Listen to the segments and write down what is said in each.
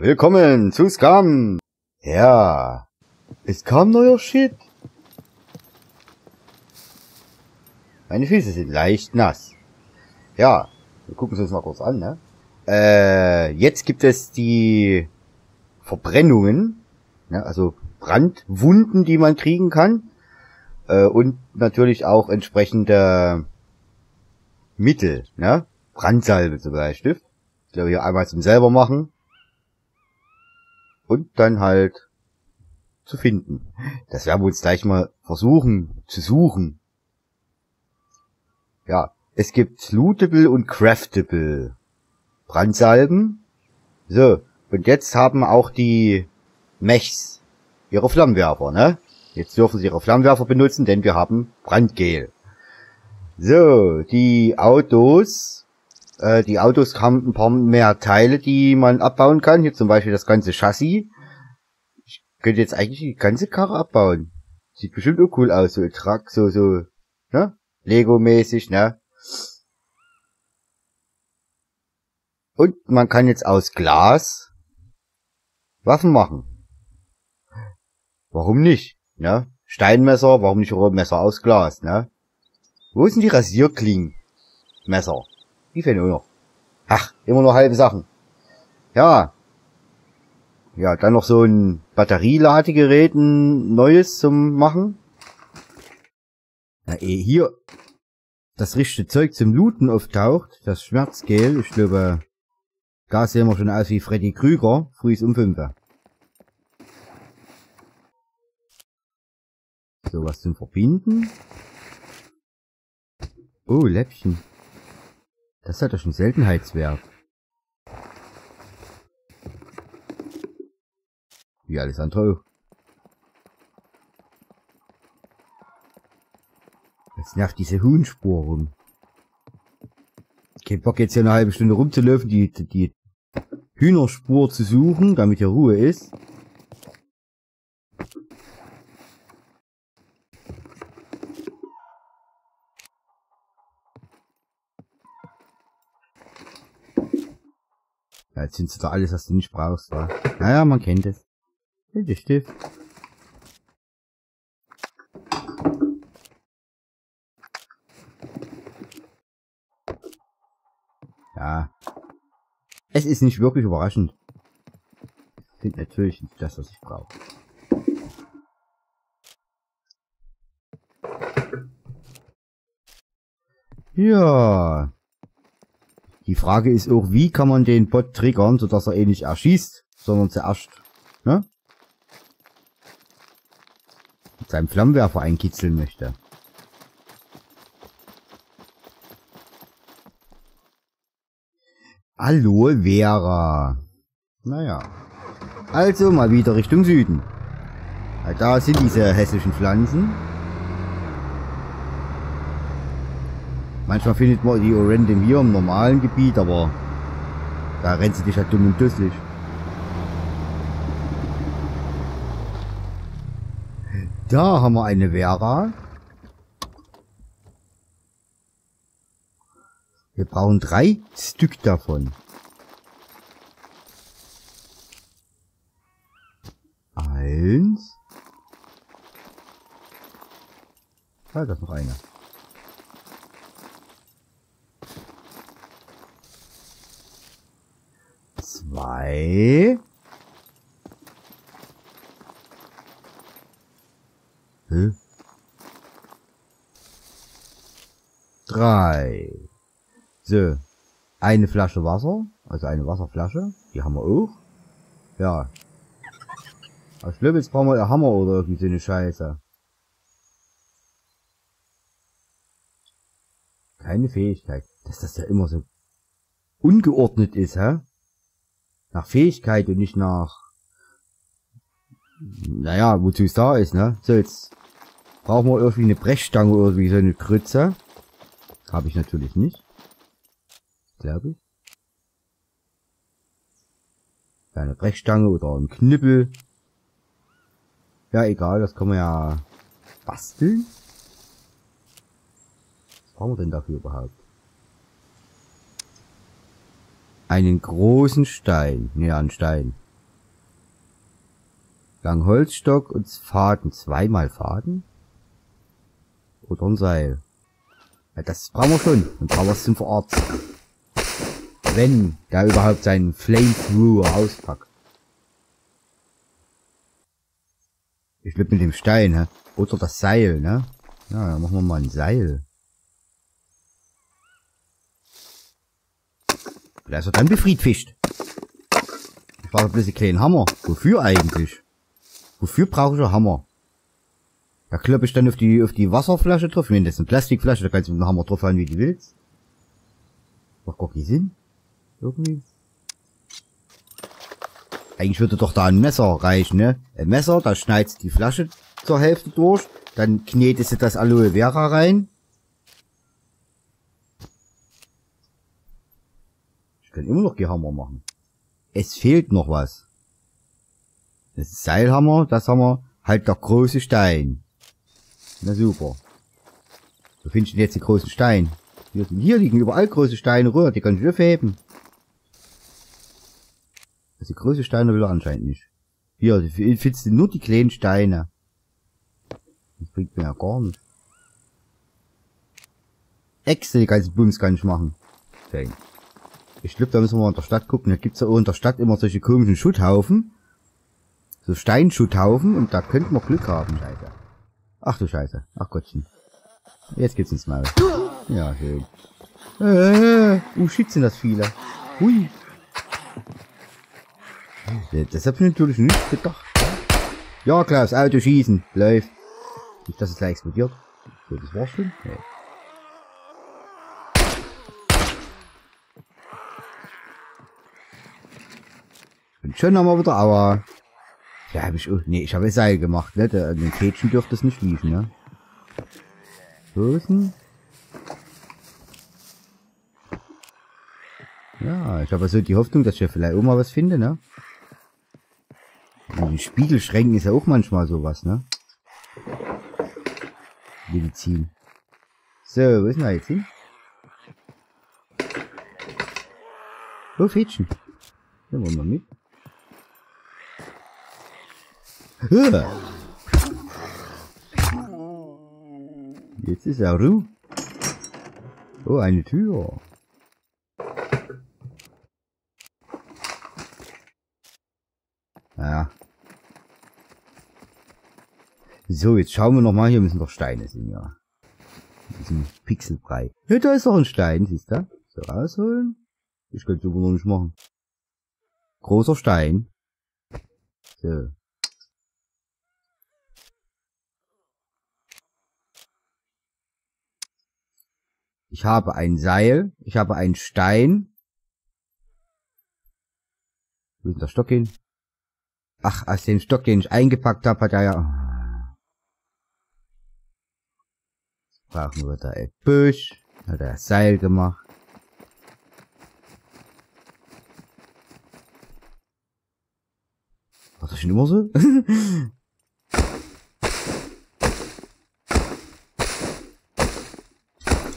Willkommen zu Scam. Ja, es kam neuer Shit. Meine Füße sind leicht nass. Ja, wir gucken es uns mal kurz an, ne? Äh, jetzt gibt es die Verbrennungen, ne? also Brandwunden, die man kriegen kann. Äh, und natürlich auch entsprechende Mittel, ne? Brandsalbe zum Beispiel. Ich glaube, hier einmal zum selber machen. Und dann halt zu finden. Das werden wir uns gleich mal versuchen zu suchen. Ja, es gibt lootable und craftable Brandsalben. So, und jetzt haben auch die Mechs ihre Flammenwerfer, ne? Jetzt dürfen sie ihre Flammenwerfer benutzen, denn wir haben Brandgel. So, die Autos. Äh, die Autos haben ein paar mehr Teile, die man abbauen kann. Hier zum Beispiel das ganze Chassis. Ich könnte jetzt eigentlich die ganze Karre abbauen. Sieht bestimmt auch cool aus, so ein Truck, so, so, ne? Lego-mäßig, ne? Und man kann jetzt aus Glas Waffen machen. Warum nicht? Ne? Steinmesser, warum nicht auch Messer aus Glas, ne? Wo sind die Rasierklingen? Messer. Die fehlen nur noch. Ach, immer nur halbe Sachen. Ja. Ja, dann noch so ein Batterieladegerät, ein neues zum Machen. Na, eh, hier das richtige Zeug zum Looten auftaucht, das Schmerzgel, ich glaube, da sehen wir schon aus wie Freddy Krüger, früh um 5. So, was zum Verbinden. Oh, Läppchen. Das hat doch schon Seltenheitswert. Wie alles andere. Jetzt nervt diese Huhnspur rum. Kein Bock jetzt hier eine halbe Stunde rumzulaufen, die, die Hühnerspur zu suchen, damit hier Ruhe ist. Ja, jetzt sind sie da alles, was du nicht brauchst, wa? Naja, man kennt es. Der Stift. Ja. Es ist nicht wirklich überraschend. Sind natürlich nicht das, was ich brauche. Ja. Die Frage ist auch, wie kann man den Bot triggern, sodass er eh nicht erschießt, sondern zuerst, ne? Mit seinem Flammenwerfer einkitzeln möchte. Aloe Vera. Naja. Also mal wieder Richtung Süden. Da sind diese hässlichen Pflanzen. Manchmal findet man die random hier im normalen Gebiet, aber da rennt sie dich halt dumm und dusselig. Da haben wir eine Vera. Wir brauchen drei Stück davon. Eins. Da ist noch einer. Zwei. Hä? Drei. So. Eine Flasche Wasser. Also eine Wasserflasche. Die haben wir auch. Ja. Aber ich glaube, brauchen wir einen Hammer oder irgendwie so eine Scheiße. Keine Fähigkeit. Dass das ja immer so ungeordnet ist, hä? Nach Fähigkeit und nicht nach... Naja, wozu es da ist, ne? So, jetzt brauchen wir irgendwie eine Brechstange oder irgendwie so eine Krütze. Habe ich natürlich nicht glaube ich. Eine Brechstange oder ein Knüppel. Ja, egal, das kann man ja basteln. Was brauchen wir denn dafür überhaupt? Einen großen Stein. Ne, einen Stein. Lang Holzstock und Faden. Zweimal Faden? Oder ein Seil. Ja, das brauchen wir schon. Dann brauchen wir es zum Verarzt. Wenn der überhaupt seinen Flamethrower auspackt. Ich will mit dem Stein, hä? Oder das Seil, ne? Ja, dann machen wir mal ein Seil. Da ist er dann befriedfischt. Ich brauche bloß einen kleinen Hammer. Wofür eigentlich? Wofür brauche ich einen Hammer? Da kloppe ich dann auf die, auf die Wasserflasche drauf. Ich meine, das ist eine Plastikflasche, da kannst du mit dem Hammer drauf hauen, wie du willst. Macht gar keinen Sinn. Irgendwie. Eigentlich würde doch da ein Messer reichen, ne? Ein Messer, da schneidest die Flasche zur Hälfte durch, dann knetest du das Aloe Vera rein. Kann immer noch Gehammer machen. Es fehlt noch was. Das Seilhammer, das haben wir, halt der große Stein. Na super. Wo findest du denn jetzt die großen Steine? Hier, liegen überall große Steine rüber, die kannst du heben. Also große Steine will er anscheinend nicht. Hier, findest du nur die kleinen Steine. Das bringt mir ja gar nicht. Extra die ganzen Bums kann ich machen. Dang. Ich glaube, da müssen wir mal in der Stadt gucken. Da gibt's ja auch in der Stadt immer solche komischen Schutthaufen. So Steinschutthaufen und da könnten wir Glück haben, Scheiße. Ach du Scheiße. Ach Gottchen. Jetzt geht's ins Maul. Ja, schön. Äh, uh, shit sind das viele. Hui. Das hab ich natürlich nicht gedacht. Ja, Klaus, Auto schießen. Läuft. Nicht, dass es gleich explodiert. So, das war's schon. Nee. Und schon haben wir wieder Aua. Ja, hab ich, oh, nee, ich habe Seil gemacht, ne? Der, den Kätchen dürfte es nicht liefen, ne? Hosen. Ja, ich habe also die Hoffnung, dass ich ja vielleicht auch mal was finde, ne? In den Spiegelschränken ist ja auch manchmal sowas, ne? Medizin. So, wo ist denn da jetzt hin? Oh, Fädchen. Nehmen wir mit. Jetzt ist er Ruhe. Oh, eine Tür. Ja. So, jetzt schauen wir noch mal. Hier müssen doch Steine sein, ja. Diesen Pixelbrei. Ja, da ist doch ein Stein, siehst du? So, rausholen. Ich könnte es aber noch nicht machen. Großer Stein. So. Ich habe ein Seil. Ich habe einen Stein. Wo ist der Stock hin? Ach, als den Stock, den ich eingepackt habe, hat er ja... Brauchen wir da ein Busch. Hat er Seil gemacht. War das schon immer so?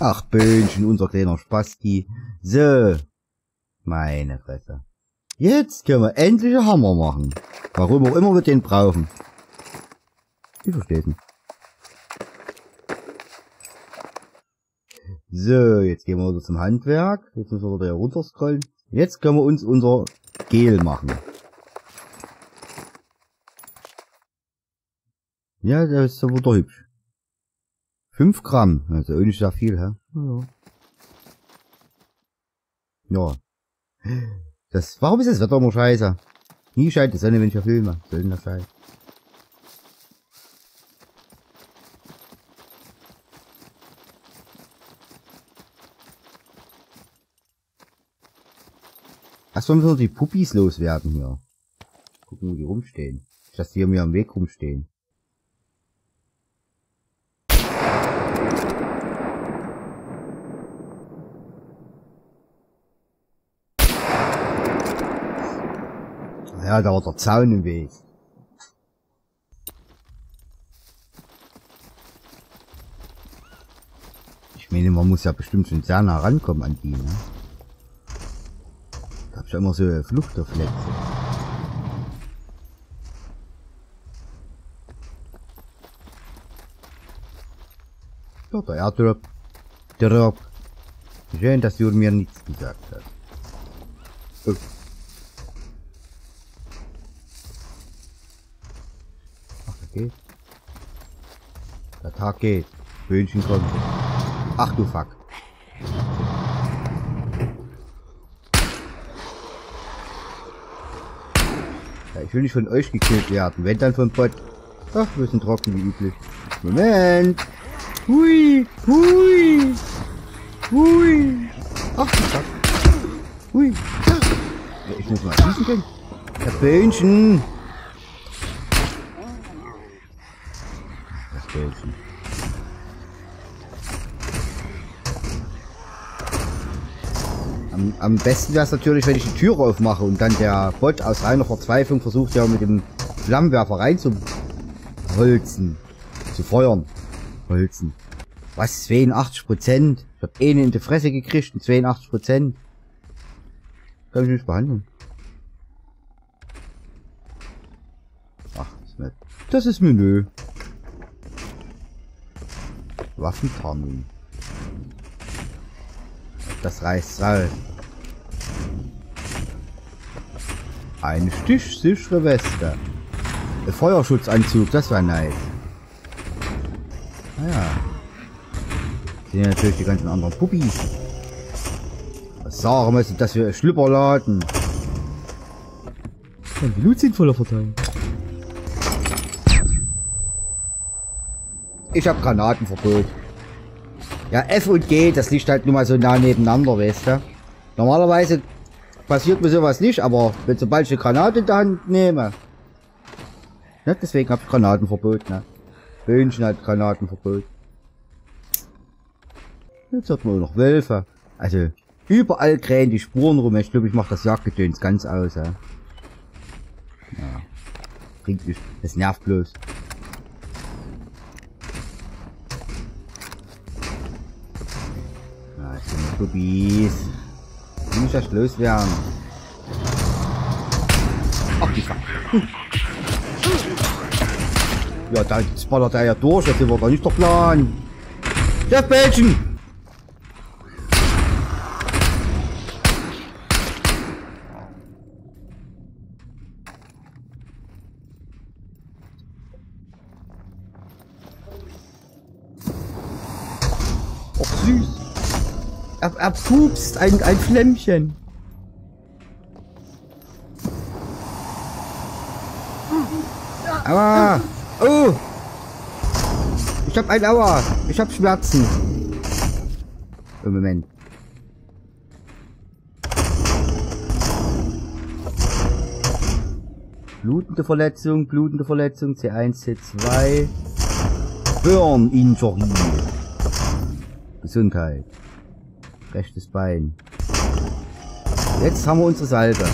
Ach, Böhnchen, unser kleiner Spasti. So. Meine Fresse. Jetzt können wir endlich einen Hammer machen. Warum auch immer wir den brauchen. Ich verstehe nicht. So, jetzt gehen wir wieder zum Handwerk. Jetzt müssen wir wieder hier runterscrollen. Jetzt können wir uns unser Gel machen. Ja, das ist ja wieder hübsch. 5 Gramm. Also nicht sehr viel, hä? Ja. Ja. Das, warum ist das Wetter immer scheiße? Nie scheint die Sonne, wenn ich ja filme. Soll denn das sein? Erstmal müssen wir die Puppies loswerden hier. Gucken, wo die rumstehen. Dass die hier mir am Weg rumstehen. Ja, da war der Zaun im Weg. Ich meine, man muss ja bestimmt schon sehr nah rankommen an die, ne? Ist ja immer so Fluchtreflexe. Ja, der Erdrop. Drop. Schön, dass du mir nichts gesagt hast. Oh. Geht. Der Tag geht. Böhnchen kommt. Ach du Fuck. Ja, ich will nicht von euch gekillt werden. Wenn dann von Bot. Ach, wir sind trocken wie üblich. Moment. Hui. Hui. Hui. Ach, du Fuck. Hui. Ich muss mal schießen können. Herr Böhnchen. Böhnchen. Am, am besten wäre es natürlich, wenn ich die Tür aufmache und dann der Bot aus reiner Verzweiflung versucht, ja mit dem Flammenwerfer reinzuholzen. Zu feuern. Holzen. Was? 82 Prozent? Ich hab einen in die Fresse gekriegt und 82 Prozent. Kann ich nicht behandeln. Ach. Das ist Menü. Waffentarnung. Das reißt raus. Eine stichsichere Weste. Ein Feuerschutzanzug, das war nice. Naja. Sehen natürlich die ganzen anderen Puppies. Was sagen müssen, dass wir Schlüpper laden. Und die Loot sind voller Ich hab Granatenverbot. Ja, F und G, das liegt halt nur mal so nah nebeneinander, weißt du. Normalerweise passiert mir sowas nicht, aber wenn sobald ich eine Granate in der Hand nehme. Ne, deswegen hab ich Granatenverbot, ne. Böhnchen hat Granatenverbot. Jetzt hat man noch Wölfe. Also, überall krähen die Spuren rum. Ich glaube, ich mach das Jagdgedöns ganz aus, ja. Ja. Bringt nicht. Das nervt bloß. Ja, ich muss erst loswerden. Ach, die Fuck. Ja, da ballert er ja durch. Das war gar nicht der Plan. Der Bällchen! Och, süß. Er, er pupst ein, ein Flämmchen. Aua. Oh. Ich hab ein Aua. Ich hab Schmerzen. Im Moment. Blutende Verletzung, blutende Verletzung, C1, C2. Burn Injury. Gesundheit. Rechtes Bein. Jetzt haben wir unsere Salbe.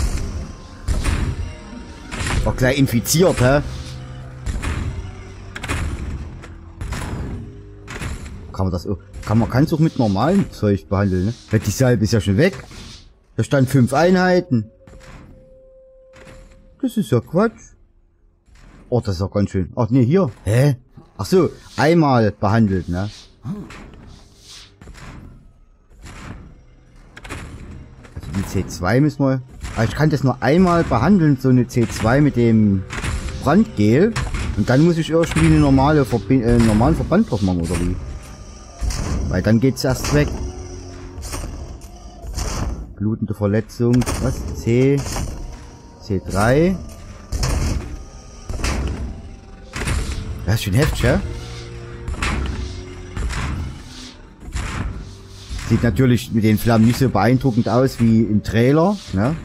War gleich infiziert, hä? Kann man das auch, kann man, es auch mit normalem Zeug behandeln, ne? Weil die Salbe ist ja schon weg. Da stand fünf Einheiten. Das ist ja Quatsch. Oh, das ist ja ganz schön. Ach nee, hier. Hä? Ach so, einmal behandelt, ne? Die C2 müssen wir... Aber ich kann das nur einmal behandeln, so eine C2 mit dem Brandgel. Und dann muss ich irgendwie eine normale Verbi äh, normalen Verband drauf machen, oder wie? Weil dann geht's erst weg. Blutende Verletzung. Was? C. C3. Das ist schon heftig, ja? Sieht natürlich mit den Flammen nicht so beeindruckend aus wie im Trailer, ne?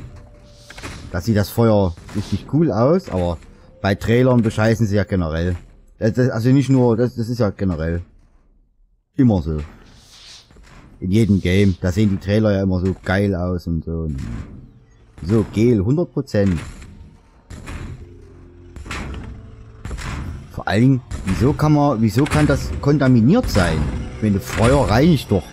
Da sieht das Feuer richtig cool aus, aber bei Trailern bescheißen sie ja generell. Das, das, also nicht nur, das, das ist ja generell. Immer so. In jedem Game. Da sehen die Trailer ja immer so geil aus und so. So, Gel, 100%. Vor allen Dingen, wieso kann man, wieso kann das kontaminiert sein? Wenn Feuer reinigt doch.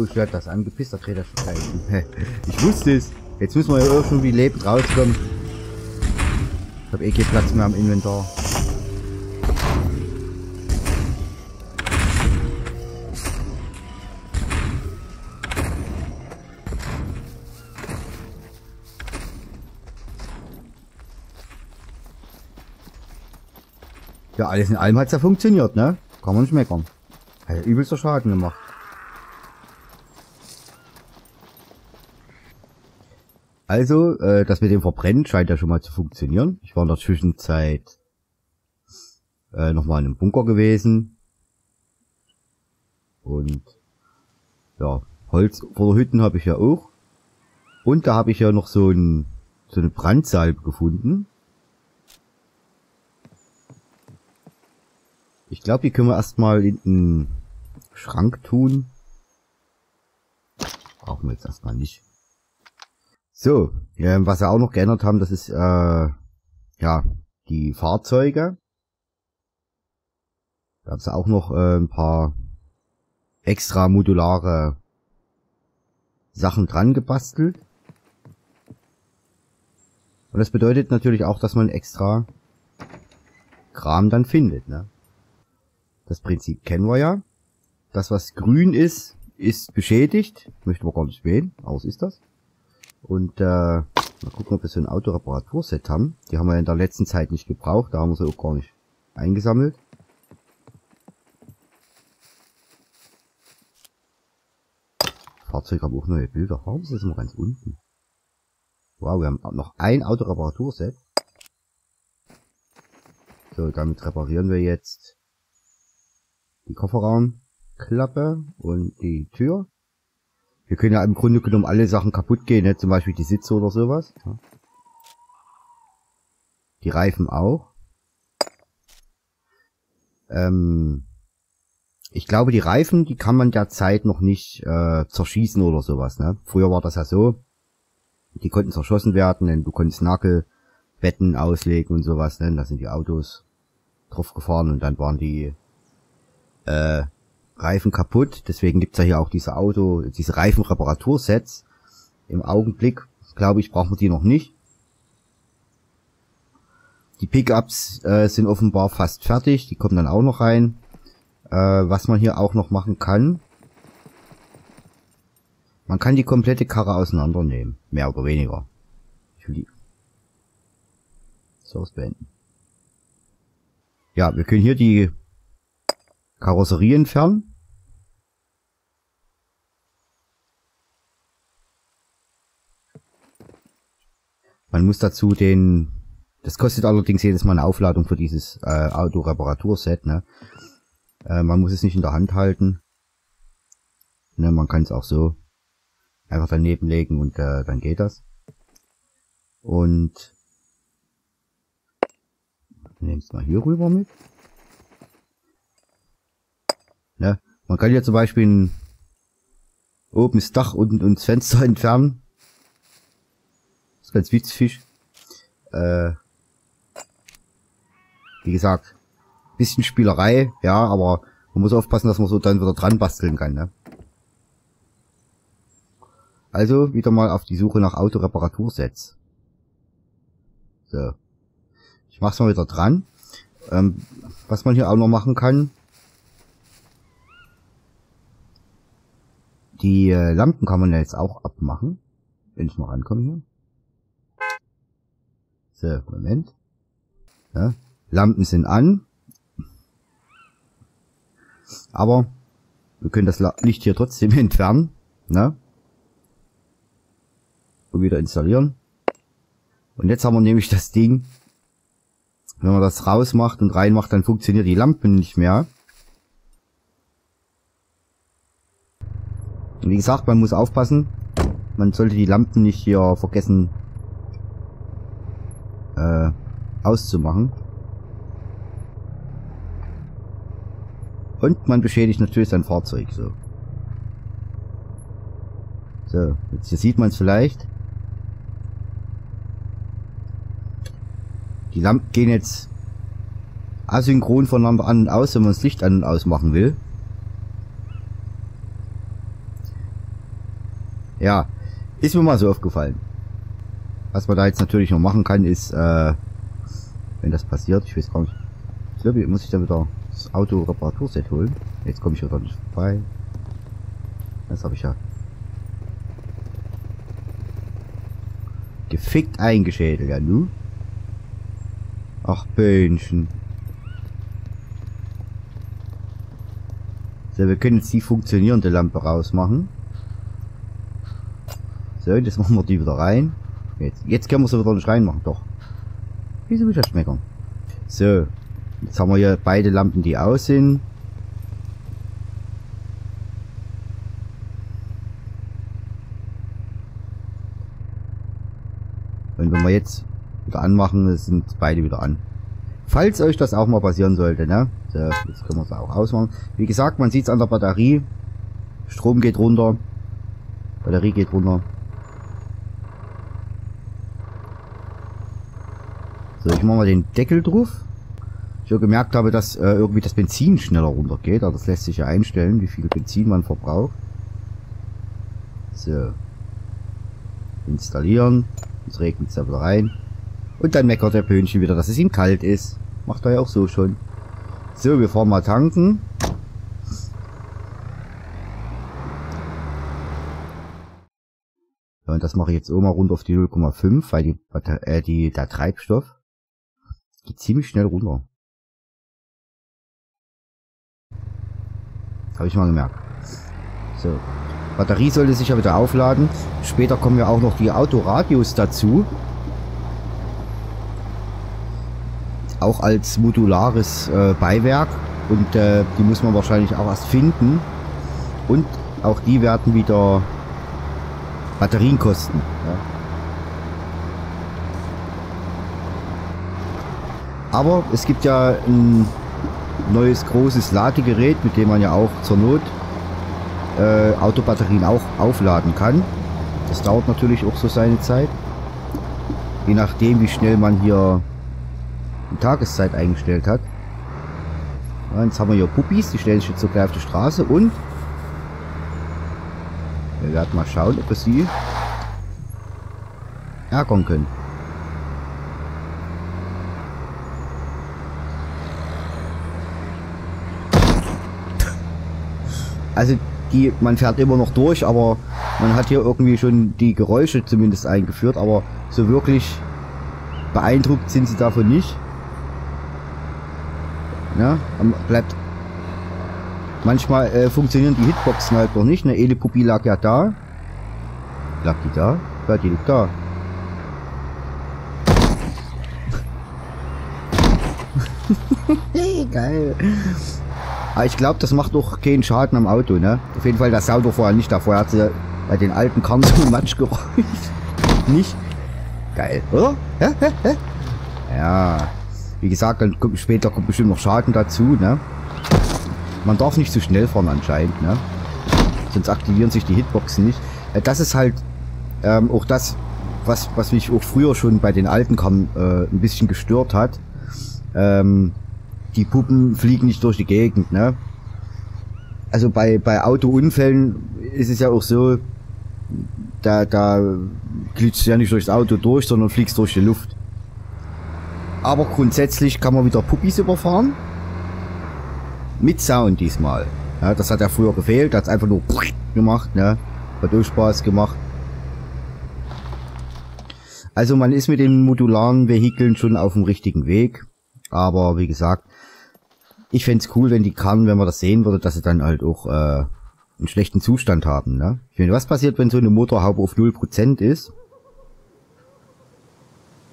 Oh, ich werde das angepisst, da dreht er schon gleich. ich wusste es. Jetzt müssen wir ja irgendwie lebend rauskommen. Ich habe eh keinen Platz mehr am Inventar. Ja, alles in allem hat's ja funktioniert, ne? Kann man nicht meckern. Hat ja übelster Schaden gemacht. Also, äh, das mit dem Verbrennen scheint ja schon mal zu funktionieren. Ich war in der Zwischenzeit äh, nochmal in einem Bunker gewesen. Und ja, Holz vor der Hütten habe ich ja auch. Und da habe ich ja noch so, ein, so eine Brandsalbe gefunden. Ich glaube, die können wir erstmal in den Schrank tun. Brauchen wir jetzt erstmal nicht. So, äh, was wir auch noch geändert haben, das ist äh, ja die Fahrzeuge. Da haben sie auch noch äh, ein paar extra modulare Sachen dran gebastelt. Und das bedeutet natürlich auch, dass man extra Kram dann findet, ne? Das Prinzip kennen wir ja. Das, was grün ist, ist beschädigt. Möchten wir gar nicht wählen, aus ist das. Und äh, mal gucken, ob wir so ein Autoreparaturset haben. Die haben wir in der letzten Zeit nicht gebraucht, da haben wir sie auch gar nicht eingesammelt. Fahrzeug haben auch neue Bilder. Warum ist das immer ganz unten? Wow, wir haben noch ein Autoreparaturset. So, damit reparieren wir jetzt die Kofferraumklappe und die Tür. Wir können ja im Grunde genommen alle Sachen kaputt gehen, ne? zum Beispiel die Sitze oder sowas. Die Reifen auch. Ähm, ich glaube, die Reifen, die kann man derzeit noch nicht äh, zerschießen oder sowas. Ne? Früher war das ja so, die konnten zerschossen werden, denn du konntest Nagelbetten auslegen und sowas. Ne? Da sind die Autos drauf gefahren und dann waren die äh, Reifen kaputt. Deswegen gibt's ja hier auch diese Auto, diese Reifenreparatursets. Im Augenblick, glaube ich, brauchen wir die noch nicht. Die Pickups äh, sind offenbar fast fertig. Die kommen dann auch noch rein. Äh, was man hier auch noch machen kann. Man kann die komplette Karre auseinandernehmen. Mehr oder weniger. Ich will die Source beenden. Ja, wir können hier die Karosserie entfernen. Man muss dazu den, das kostet allerdings jedes Mal eine Aufladung für dieses äh, Autoreparaturset, ne? Äh, man muss es nicht in der Hand halten. Ne, man kann es auch so einfach daneben legen und äh, dann geht das. Und nehm's mal hier rüber mit. Ne? Man kann ja zum Beispiel ein, oben das Dach und, und das Fenster entfernen. Ist ganz witzig. Äh, wie gesagt, bisschen Spielerei, ja, aber man muss aufpassen, dass man so dann wieder dran basteln kann. Ne? Also wieder mal auf die Suche nach Autoreparatur-Sets. So. Ich mach's mal wieder dran. Ähm, was man hier auch noch machen kann, Die äh, Lampen kann man ja jetzt auch abmachen. Wenn ich mal rankomme hier. So, Moment. Ja, Lampen sind an. Aber wir können das Licht hier trotzdem entfernen. Ne? Und wieder installieren. Und jetzt haben wir nämlich das Ding. Wenn man das rausmacht und reinmacht, dann funktioniert die Lampen nicht mehr. Wie gesagt, man muss aufpassen. Man sollte die Lampen nicht hier vergessen äh, auszumachen. Und man beschädigt natürlich sein Fahrzeug so. So, jetzt hier sieht man es vielleicht. Die Lampen gehen jetzt asynchron voneinander an und aus, wenn man das Licht an und aus machen will. Ja, ist mir mal so aufgefallen. Was man da jetzt natürlich noch machen kann, ist, äh, wenn das passiert, ich weiß gar nicht, ich glaube, muss ich dann wieder das Auto-Reparaturset holen. Jetzt komme ich wieder nicht vorbei. Das habe ich ja. Gefickt eingeschädelt, ja nu? Ach, Böhnchen. So, wir können jetzt die funktionierende Lampe rausmachen. So, jetzt machen wir die wieder rein. Jetzt, jetzt können wir sie wieder nicht reinmachen, doch. Wieso will das schmecken? So, jetzt haben wir hier beide Lampen, die aus sind. Und wenn wir jetzt wieder anmachen, sind beide wieder an. Falls euch das auch mal passieren sollte, ne? So, jetzt können wir es auch ausmachen. Wie gesagt, man sieht es an der Batterie. Strom geht runter. Batterie geht runter. So, ich mache mal den Deckel drauf. Ich habe gemerkt habe, dass äh, irgendwie das Benzin schneller runtergeht. Aber das lässt sich ja einstellen, wie viel Benzin man verbraucht. So. Installieren. Jetzt regnet es da wieder rein. Und dann meckert der Pönchen wieder, dass es ihm kalt ist. Macht er ja auch so schon. So, wir fahren mal tanken. Ja, und das mache ich jetzt auch mal runter auf die 0,5, weil die, äh, die, der Treibstoff ziemlich schnell runter. Habe ich mal gemerkt. So. Batterie sollte sich ja wieder aufladen. Später kommen ja auch noch die Autoradios dazu. Auch als modulares äh, Beiwerk. Und äh, die muss man wahrscheinlich auch erst finden. Und auch die werden wieder Batterien kosten. Ja. Aber es gibt ja ein neues großes Ladegerät, mit dem man ja auch zur Not äh, Autobatterien auch aufladen kann. Das dauert natürlich auch so seine Zeit. Je nachdem, wie schnell man hier die Tageszeit eingestellt hat. Ja, jetzt haben wir hier Puppies, die stellen sich jetzt so gleich auf die Straße und wir werden mal schauen, ob wir sie ärgern können. Also die, man fährt immer noch durch, aber man hat hier irgendwie schon die Geräusche zumindest eingeführt, aber so wirklich beeindruckt sind sie davon nicht. Ja, bleibt manchmal äh, funktionieren die Hitboxen halt noch nicht. Eine Elepuppy lag ja da. Lag die da? Ja, die liegt da. Geil. Aber ich glaube, das macht doch keinen Schaden am Auto, ne? Auf jeden Fall, das Auto vorher nicht. Da vorher hat sie bei den alten Karren so Matsch geräuscht. nicht? Geil, oder? Ja, ja, ja. Wie gesagt, dann kommt, später kommt bestimmt noch Schaden dazu, ne? Man darf nicht zu schnell fahren anscheinend, ne? Sonst aktivieren sich die Hitboxen nicht. Äh, das ist halt ähm, auch das, was, was mich auch früher schon bei den alten Karren äh, ein bisschen gestört hat. Ähm, die Puppen fliegen nicht durch die Gegend, ne? Also bei, bei Autounfällen ist es ja auch so, da, da glitscht ja nicht durchs Auto durch, sondern fliegst durch die Luft. Aber grundsätzlich kann man wieder Puppis überfahren. Mit Sound diesmal. Ja, das hat ja früher gefehlt, hat einfach nur gemacht, ne? Hat auch Spaß gemacht. Also man ist mit den modularen Vehikeln schon auf dem richtigen Weg. Aber wie gesagt, ich fände cool, wenn die Karren, wenn man das sehen würde, dass sie dann halt auch äh, einen schlechten Zustand haben. Ne? Ich meine, was passiert, wenn so eine Motorhaube auf 0% ist?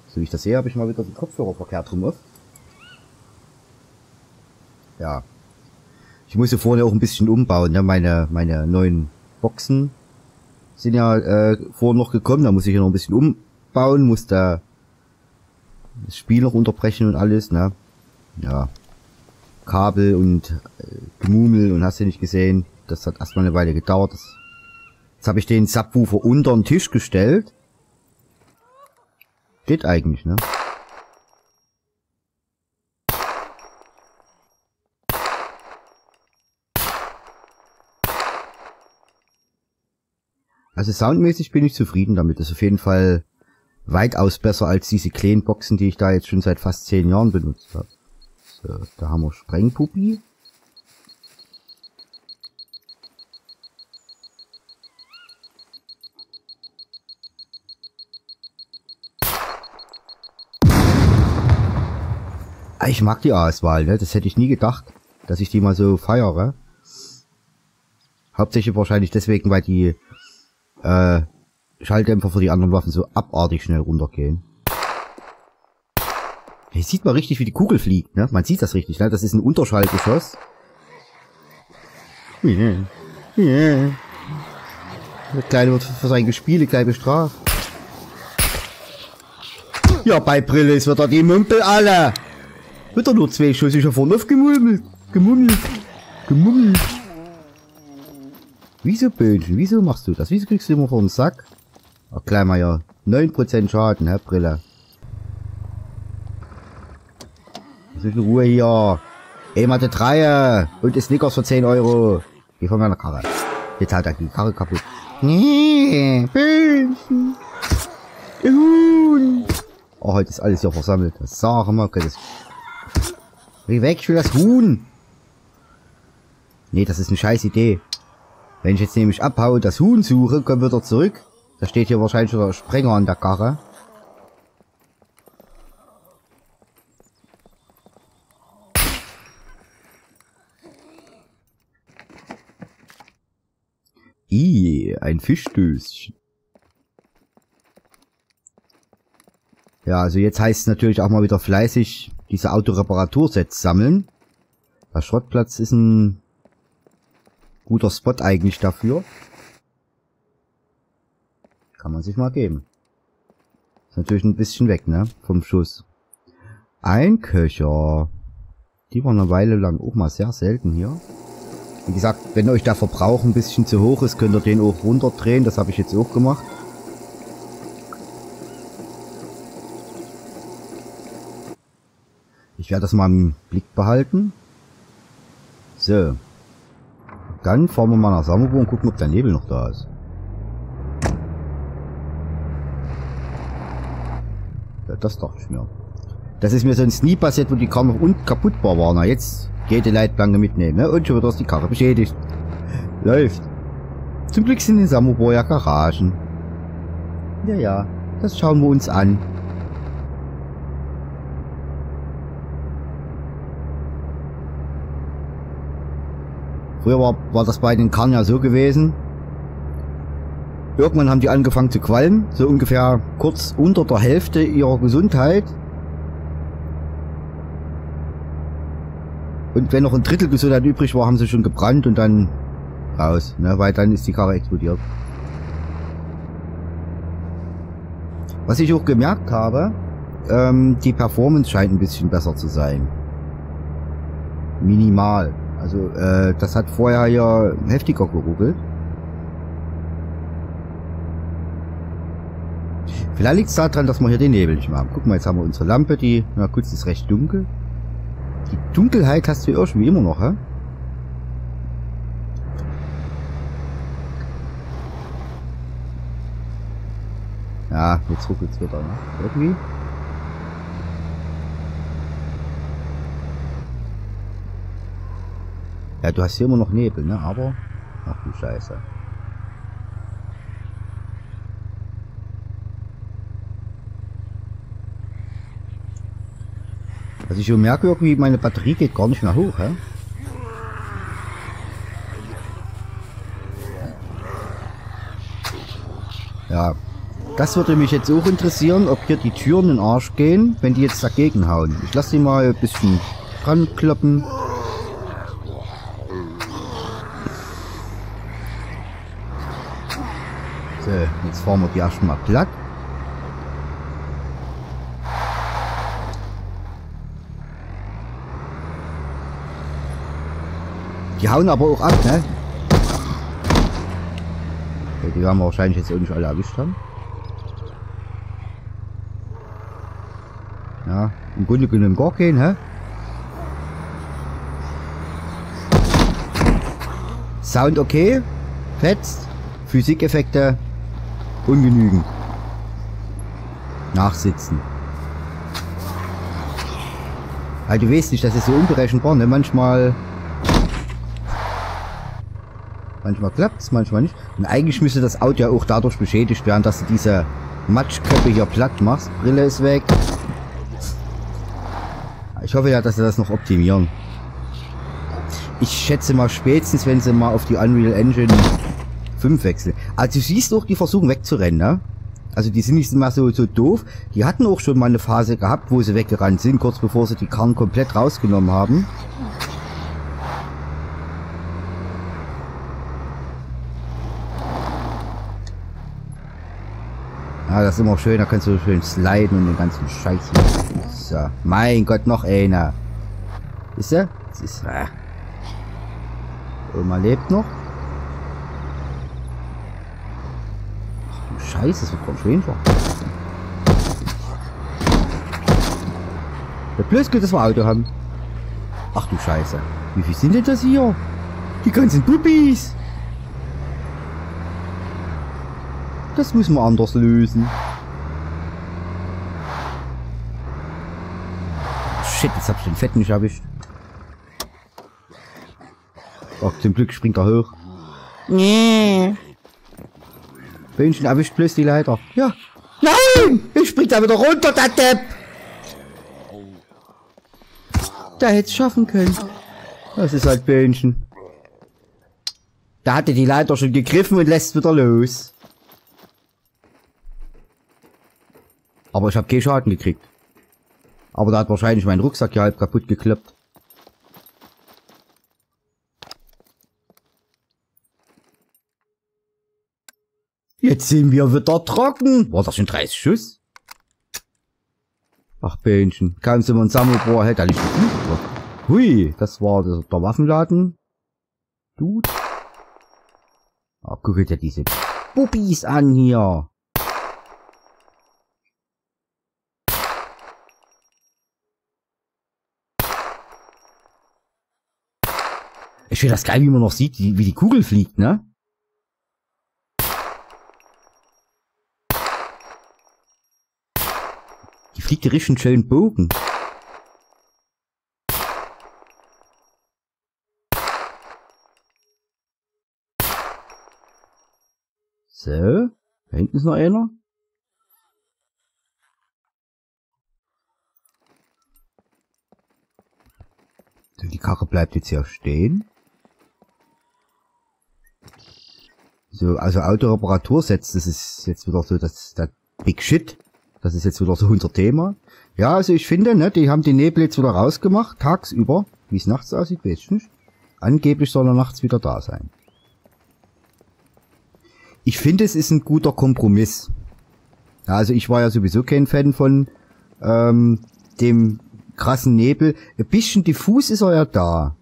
So wie ich das sehe, habe ich mal wieder den Kopfhörer verkehrt rum auf. Ja. Ich muss hier vorne auch ein bisschen umbauen. Ne? Meine, meine neuen Boxen sind ja äh, vorhin noch gekommen. Da muss ich hier noch ein bisschen umbauen, muss da das Spiel noch unterbrechen und alles. Ne? Ja. Kabel und äh, Gemumel und hast du nicht gesehen. Das hat erstmal eine Weile gedauert. Das, jetzt habe ich den Subwoofer unter den Tisch gestellt. Geht eigentlich, ne? Also soundmäßig bin ich zufrieden damit. Das ist auf jeden Fall weitaus besser als diese kleinen Boxen, die ich da jetzt schon seit fast zehn Jahren benutzt habe. Da haben wir Sprengpuppi. Ah, ich mag die Auswahl, ne? Das hätte ich nie gedacht, dass ich die mal so feiere. Hauptsächlich wahrscheinlich deswegen, weil die äh, Schalldämpfer für die anderen Waffen so abartig schnell runtergehen. Hier sieht man richtig, wie die Kugel fliegt, ne? Man sieht das richtig, ne? Das ist ein Unterschallgeschoss. Yeah. Yeah. Der Kleine wird für sein Gespiele gleich bestraft. Ja, bei Brille ist wieder die Mumpel alle. Wieder nur zwei Schuss, ich vorne aufgemummelt. Gemummelt. Gemummelt. Wieso Böhnchen? Wieso machst du das? Wieso kriegst du immer vor den Sack? Ach, klein mal ja. 9% Schaden, hä, Brille. Das ist in Ruhe hier. Ey, Mathe 3 und das Snickers für 10 Euro. Geh von meiner Karre. Jetzt hat er die Karre kaputt. Nee, Böhnchen. Huhn. Oh, heute ist alles hier versammelt. Sag mal, das... Geh weg, ich will das Huhn. Nee, das ist eine scheiß Idee. Wenn ich jetzt nämlich abhaue und das Huhn suche, kommen wir wieder zurück. Da steht hier wahrscheinlich schon der Sprenger an der Karre. I, ein Fischdöschen. Ja, also jetzt heißt es natürlich auch mal wieder fleißig diese Autoreparatursets sammeln. Der Schrottplatz ist ein guter Spot eigentlich dafür. Kann man sich mal geben. Ist natürlich ein bisschen weg, ne? Vom Schuss. Ein Köcher. Die waren eine Weile lang auch mal sehr selten hier. Wie gesagt, wenn euch der Verbrauch ein bisschen zu hoch ist, könnt ihr den auch runterdrehen. Das habe ich jetzt auch gemacht. Ich werde das mal im Blick behalten. So. Dann fahren wir mal nach Sammerburg und gucken, ob der Nebel noch da ist. Ja, das dachte ich mir. Das ist mir sonst nie passiert, wo die Kamera unkaputtbar war. Na, jetzt die Leitplanke mitnehmen, ne? Und schon wieder ist die Karre beschädigt. Läuft. Zum Glück sind in Samobor ja Garagen. Ja, ja. Das schauen wir uns an. Früher war, war das bei den Karren ja so gewesen. Irgendwann haben die angefangen zu qualmen, so ungefähr kurz unter der Hälfte ihrer Gesundheit. Und wenn noch ein Drittel Gesundheit übrig war, haben sie schon gebrannt und dann raus, ne, weil dann ist die Karre explodiert. Was ich auch gemerkt habe, ähm, die Performance scheint ein bisschen besser zu sein. Minimal. Also, äh, das hat vorher ja heftiger geruckelt. Vielleicht liegt es daran, dass wir hier den Nebel nicht mehr haben. Guck mal, jetzt haben wir unsere Lampe, die, na es ist recht dunkel. Die Dunkelheit hast du irgendwie immer noch, hä? Ja, jetzt ruckelt es wieder, ne? Irgendwie. Ja, du hast hier immer noch Nebel, ne? Aber... Ach du Scheiße. Also ich merke irgendwie, meine Batterie geht gar nicht mehr hoch, hä? Ja. Das würde mich jetzt auch interessieren, ob hier die Türen in den Arsch gehen, wenn die jetzt dagegen hauen. Ich lasse die mal ein bisschen dran kloppen. So, jetzt fahren wir die erstmal platt. Die hauen aber auch ab, ne? Okay, die haben wir wahrscheinlich jetzt auch nicht alle erwischt haben. Ja, im Grunde genommen gar keinen, hä? Sound okay. Fetzt. Physikeffekte ungenügend. Nachsitzen. Weil du weißt nicht, das ist so unberechenbar, ne? Manchmal... Manchmal klappt's, manchmal nicht. Und eigentlich müsste das Auto ja auch dadurch beschädigt werden, dass du diese Matschköpfe hier platt machst. Brille ist weg. Ich hoffe ja, dass sie das noch optimieren. Ich schätze mal spätestens, wenn sie mal auf die Unreal Engine 5 wechseln. Also du siehst auch, die versuchen wegzurennen, ne? Also die sind nicht mal so, so doof. Die hatten auch schon mal eine Phase gehabt, wo sie weggerannt sind, kurz bevor sie die Karren komplett rausgenommen haben. Ja, das ist immer schön, da kannst du schön sliden und den ganzen Scheiß hier. So, mein Gott, noch einer. Ist er? Das ist, ah. Oma lebt noch. Scheiße, das wird kaum schön vor. Der gut, dass wir Auto haben. Ach du Scheiße. Wie viel sind denn das hier? Die ganzen Puppies. Das müssen wir anders lösen. Shit, jetzt hab ich den Fetten nicht erwischt. Ach, zum Glück springt er hoch. Nee. Böhnchen erwischt bloß die Leiter. Ja. Nein! Ich springt da wieder runter, der Depp! Der hätte es schaffen können. Das ist halt Böhnchen. Da hatte die Leiter schon gegriffen und lässt wieder los. Aber ich habe keinen Schaden gekriegt. Aber da hat wahrscheinlich mein Rucksack ja halb kaputt geklappt. Jetzt sind wir wieder trocken. War das schon 30 Schuss? Ach, Bähnchen. Kaum sind wir ein Sammelbohr, hätte er nicht. Hui, das war der, der Waffenladen. Dude. Ah, guck dir diese Bubis an hier. Ich finde das geil, wie man noch sieht, wie, die Kugel fliegt, ne? fliegt die richtig schön Bogen. So, da hinten ist noch einer. So, die Karre bleibt jetzt hier stehen. So, also Autoreparatursetz, das ist jetzt wieder so das, das Big Shit. Das ist jetzt wieder so unser Thema. Ja, also ich finde, ne, die haben die Nebel jetzt wieder rausgemacht, tagsüber. Wie es nachts aussieht, weiß ich nicht. Angeblich soll er nachts wieder da sein. Ich finde, es ist ein guter Kompromiss. Also ich war ja sowieso kein Fan von ähm, dem krassen Nebel. Ein bisschen diffus ist er ja da.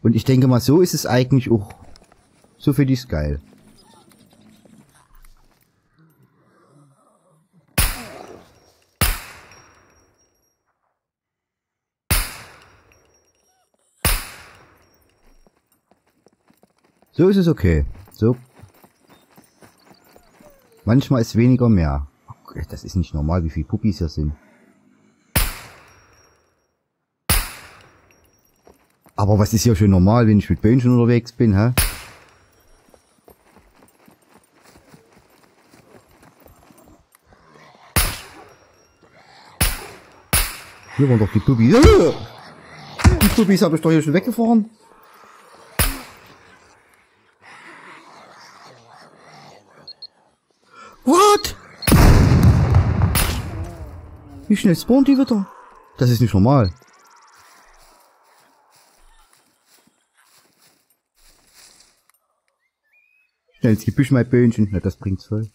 Und ich denke mal, so ist es eigentlich auch. So finde ich es geil. So ist es okay. So. Manchmal ist weniger mehr. Okay, das ist nicht normal, wie viele Puppies hier sind. Aber was ist hier schon normal, wenn ich mit Böhnchen unterwegs bin, hä? Hier waren doch die Puppies. Die Puppies habe ich doch hier schon weggefahren. Wie schnell spawnt die wieder? Das ist nicht normal. Schnell ins Gebüsch, mein Böhnchen. Ja, das bringt's voll.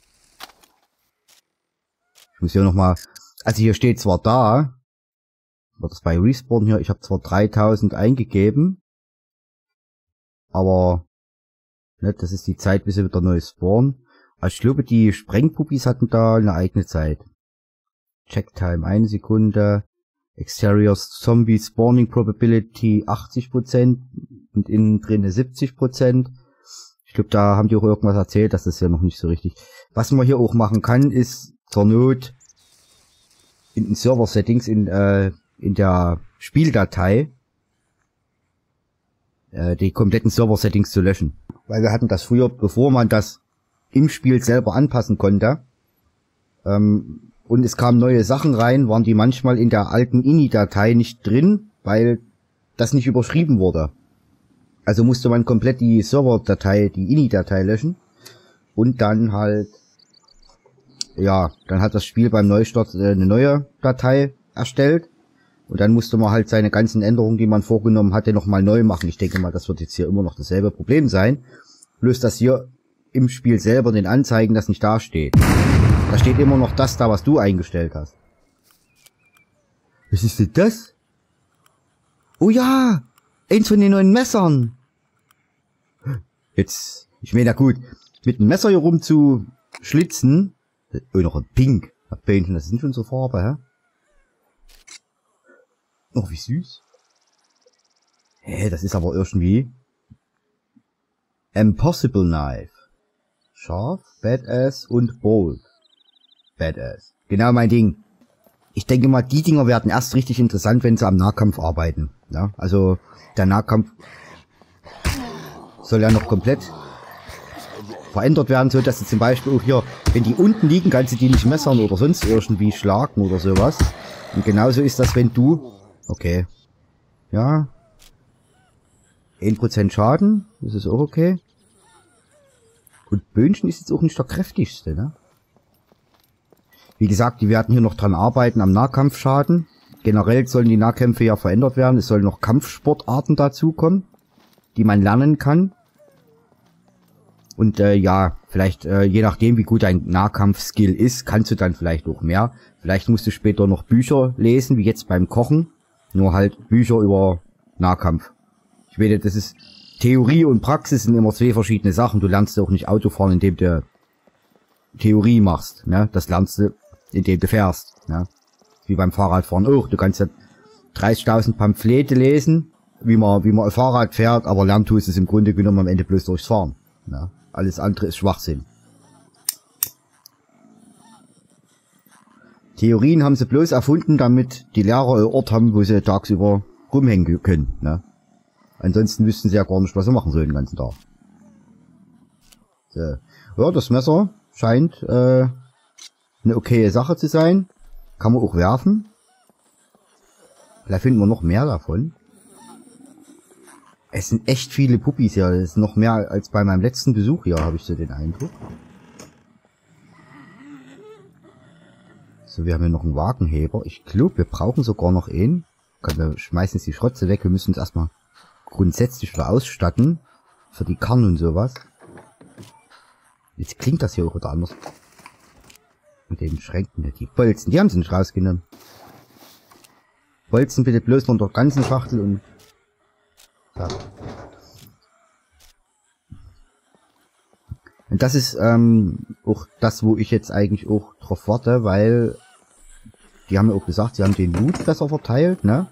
Ich muss ja noch mal... Also hier steht zwar da, war das bei Respawn hier, ich habe zwar 3000 eingegeben, aber ne, das ist die Zeit, bis sie wieder neu spawnen. Also ich glaube, die Sprengpuppies hatten da eine eigene Zeit. Checktime eine Sekunde, Exteriors Zombie Spawning Probability 80% und innen drin 70%. Ich glaube, da haben die auch irgendwas erzählt, das ja noch nicht so richtig. Was man hier auch machen kann, ist zur Not in den Server-Settings in, äh, in der Spieldatei äh, die kompletten Server-Settings zu löschen. Weil wir hatten das früher, bevor man das im Spiel selber anpassen konnte, ähm, und es kamen neue Sachen rein, waren die manchmal in der alten INI-Datei nicht drin, weil das nicht überschrieben wurde. Also musste man komplett die Server-Datei, die INI-Datei löschen und dann halt, ja, dann hat das Spiel beim Neustart äh, eine neue Datei erstellt und dann musste man halt seine ganzen Änderungen, die man vorgenommen hatte, nochmal neu machen. Ich denke mal, das wird jetzt hier immer noch dasselbe Problem sein. Bloß, dass hier im Spiel selber den Anzeigen das nicht dasteht. Da steht immer noch das da, was du eingestellt hast. Was ist denn das? Oh ja! Eins von den neuen Messern! Jetzt, ich meine, ja gut, mit einem Messer hier rum zu schlitzen. Oh, noch ein Pink. Das sind schon so Farbe, hä? Oh, wie süß. Hä, das ist aber irgendwie... Impossible Knife. Scharf, Badass und Bold. Badass. Genau mein Ding. Ich denke mal, die Dinger werden erst richtig interessant, wenn sie am Nahkampf arbeiten. Ja, also der Nahkampf soll ja noch komplett verändert werden, so dass sie zum Beispiel auch hier, wenn die unten liegen, kannst du die nicht messern oder sonst irgendwie schlagen oder sowas. Und genauso ist das, wenn du Okay. Ja. 1% Schaden, das ist auch okay. Und Böhnchen ist jetzt auch nicht der kräftigste, ne? Wie gesagt, die werden hier noch dran arbeiten am Nahkampfschaden. Generell sollen die Nahkämpfe ja verändert werden. Es sollen noch Kampfsportarten dazukommen, die man lernen kann. Und äh, ja, vielleicht äh, je nachdem, wie gut dein Nahkampfskill ist, kannst du dann vielleicht auch mehr. Vielleicht musst du später noch Bücher lesen, wie jetzt beim Kochen. Nur halt Bücher über Nahkampf. Ich weiß, das ist Theorie und Praxis sind immer zwei verschiedene Sachen. Du lernst auch nicht Autofahren, indem du Theorie machst. Ne? Das lernst du, indem du fährst. Ne? Wie beim Fahrradfahren auch. Du kannst ja 30.000 Pamphlete lesen, wie man, wie man ein Fahrrad fährt, aber lernen tust es im Grunde genommen am Ende bloß durchs Fahren. Ne? Alles andere ist Schwachsinn. Theorien haben sie bloß erfunden, damit die Lehrer einen Ort haben, wo sie tagsüber rumhängen können. Ne? Ansonsten wüssten sie ja gar nicht, was sie machen sollen den ganzen Tag. So. Ja, das Messer scheint äh, eine okaye Sache zu sein. Kann man auch werfen. Vielleicht finden wir noch mehr davon. Es sind echt viele Puppies hier. Das ist noch mehr als bei meinem letzten Besuch hier, habe ich so den Eindruck. So, wir haben hier noch einen Wagenheber. Ich glaube, wir brauchen sogar noch einen. Wir schmeißen jetzt die Schrotze weg. Wir müssen uns erstmal grundsätzlich wieder ausstatten. Für die Karren und sowas. Jetzt klingt das hier auch wieder anders. Mit den Schränken. Die Bolzen, die haben sie nicht rausgenommen. Bolzen bitte bloß noch der ganzen Schachtel und... So. Und das ist ähm, auch das, wo ich jetzt eigentlich auch drauf warte, weil die haben ja auch gesagt, sie haben den Loot besser verteilt, ne?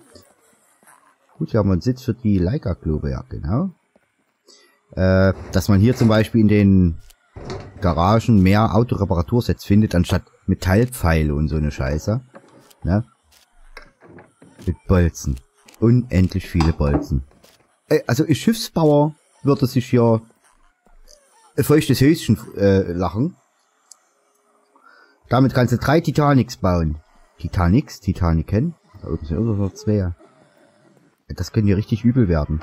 Gut, sie haben einen Sitz für die Leica-Globe, ja, genau. Äh, dass man hier zum Beispiel in den Garagen mehr Autoreparatursets findet, anstatt Metallpfeile und so eine Scheiße. Ne? Mit Bolzen. Unendlich viele Bolzen. Äh, also ein Schiffsbauer würde sich hier ein feuchtes Höschen äh, lachen. Damit kannst du drei Titanics bauen. Titanics, Titaniken. Da oben sind immer noch zwei. Das können ja richtig übel werden.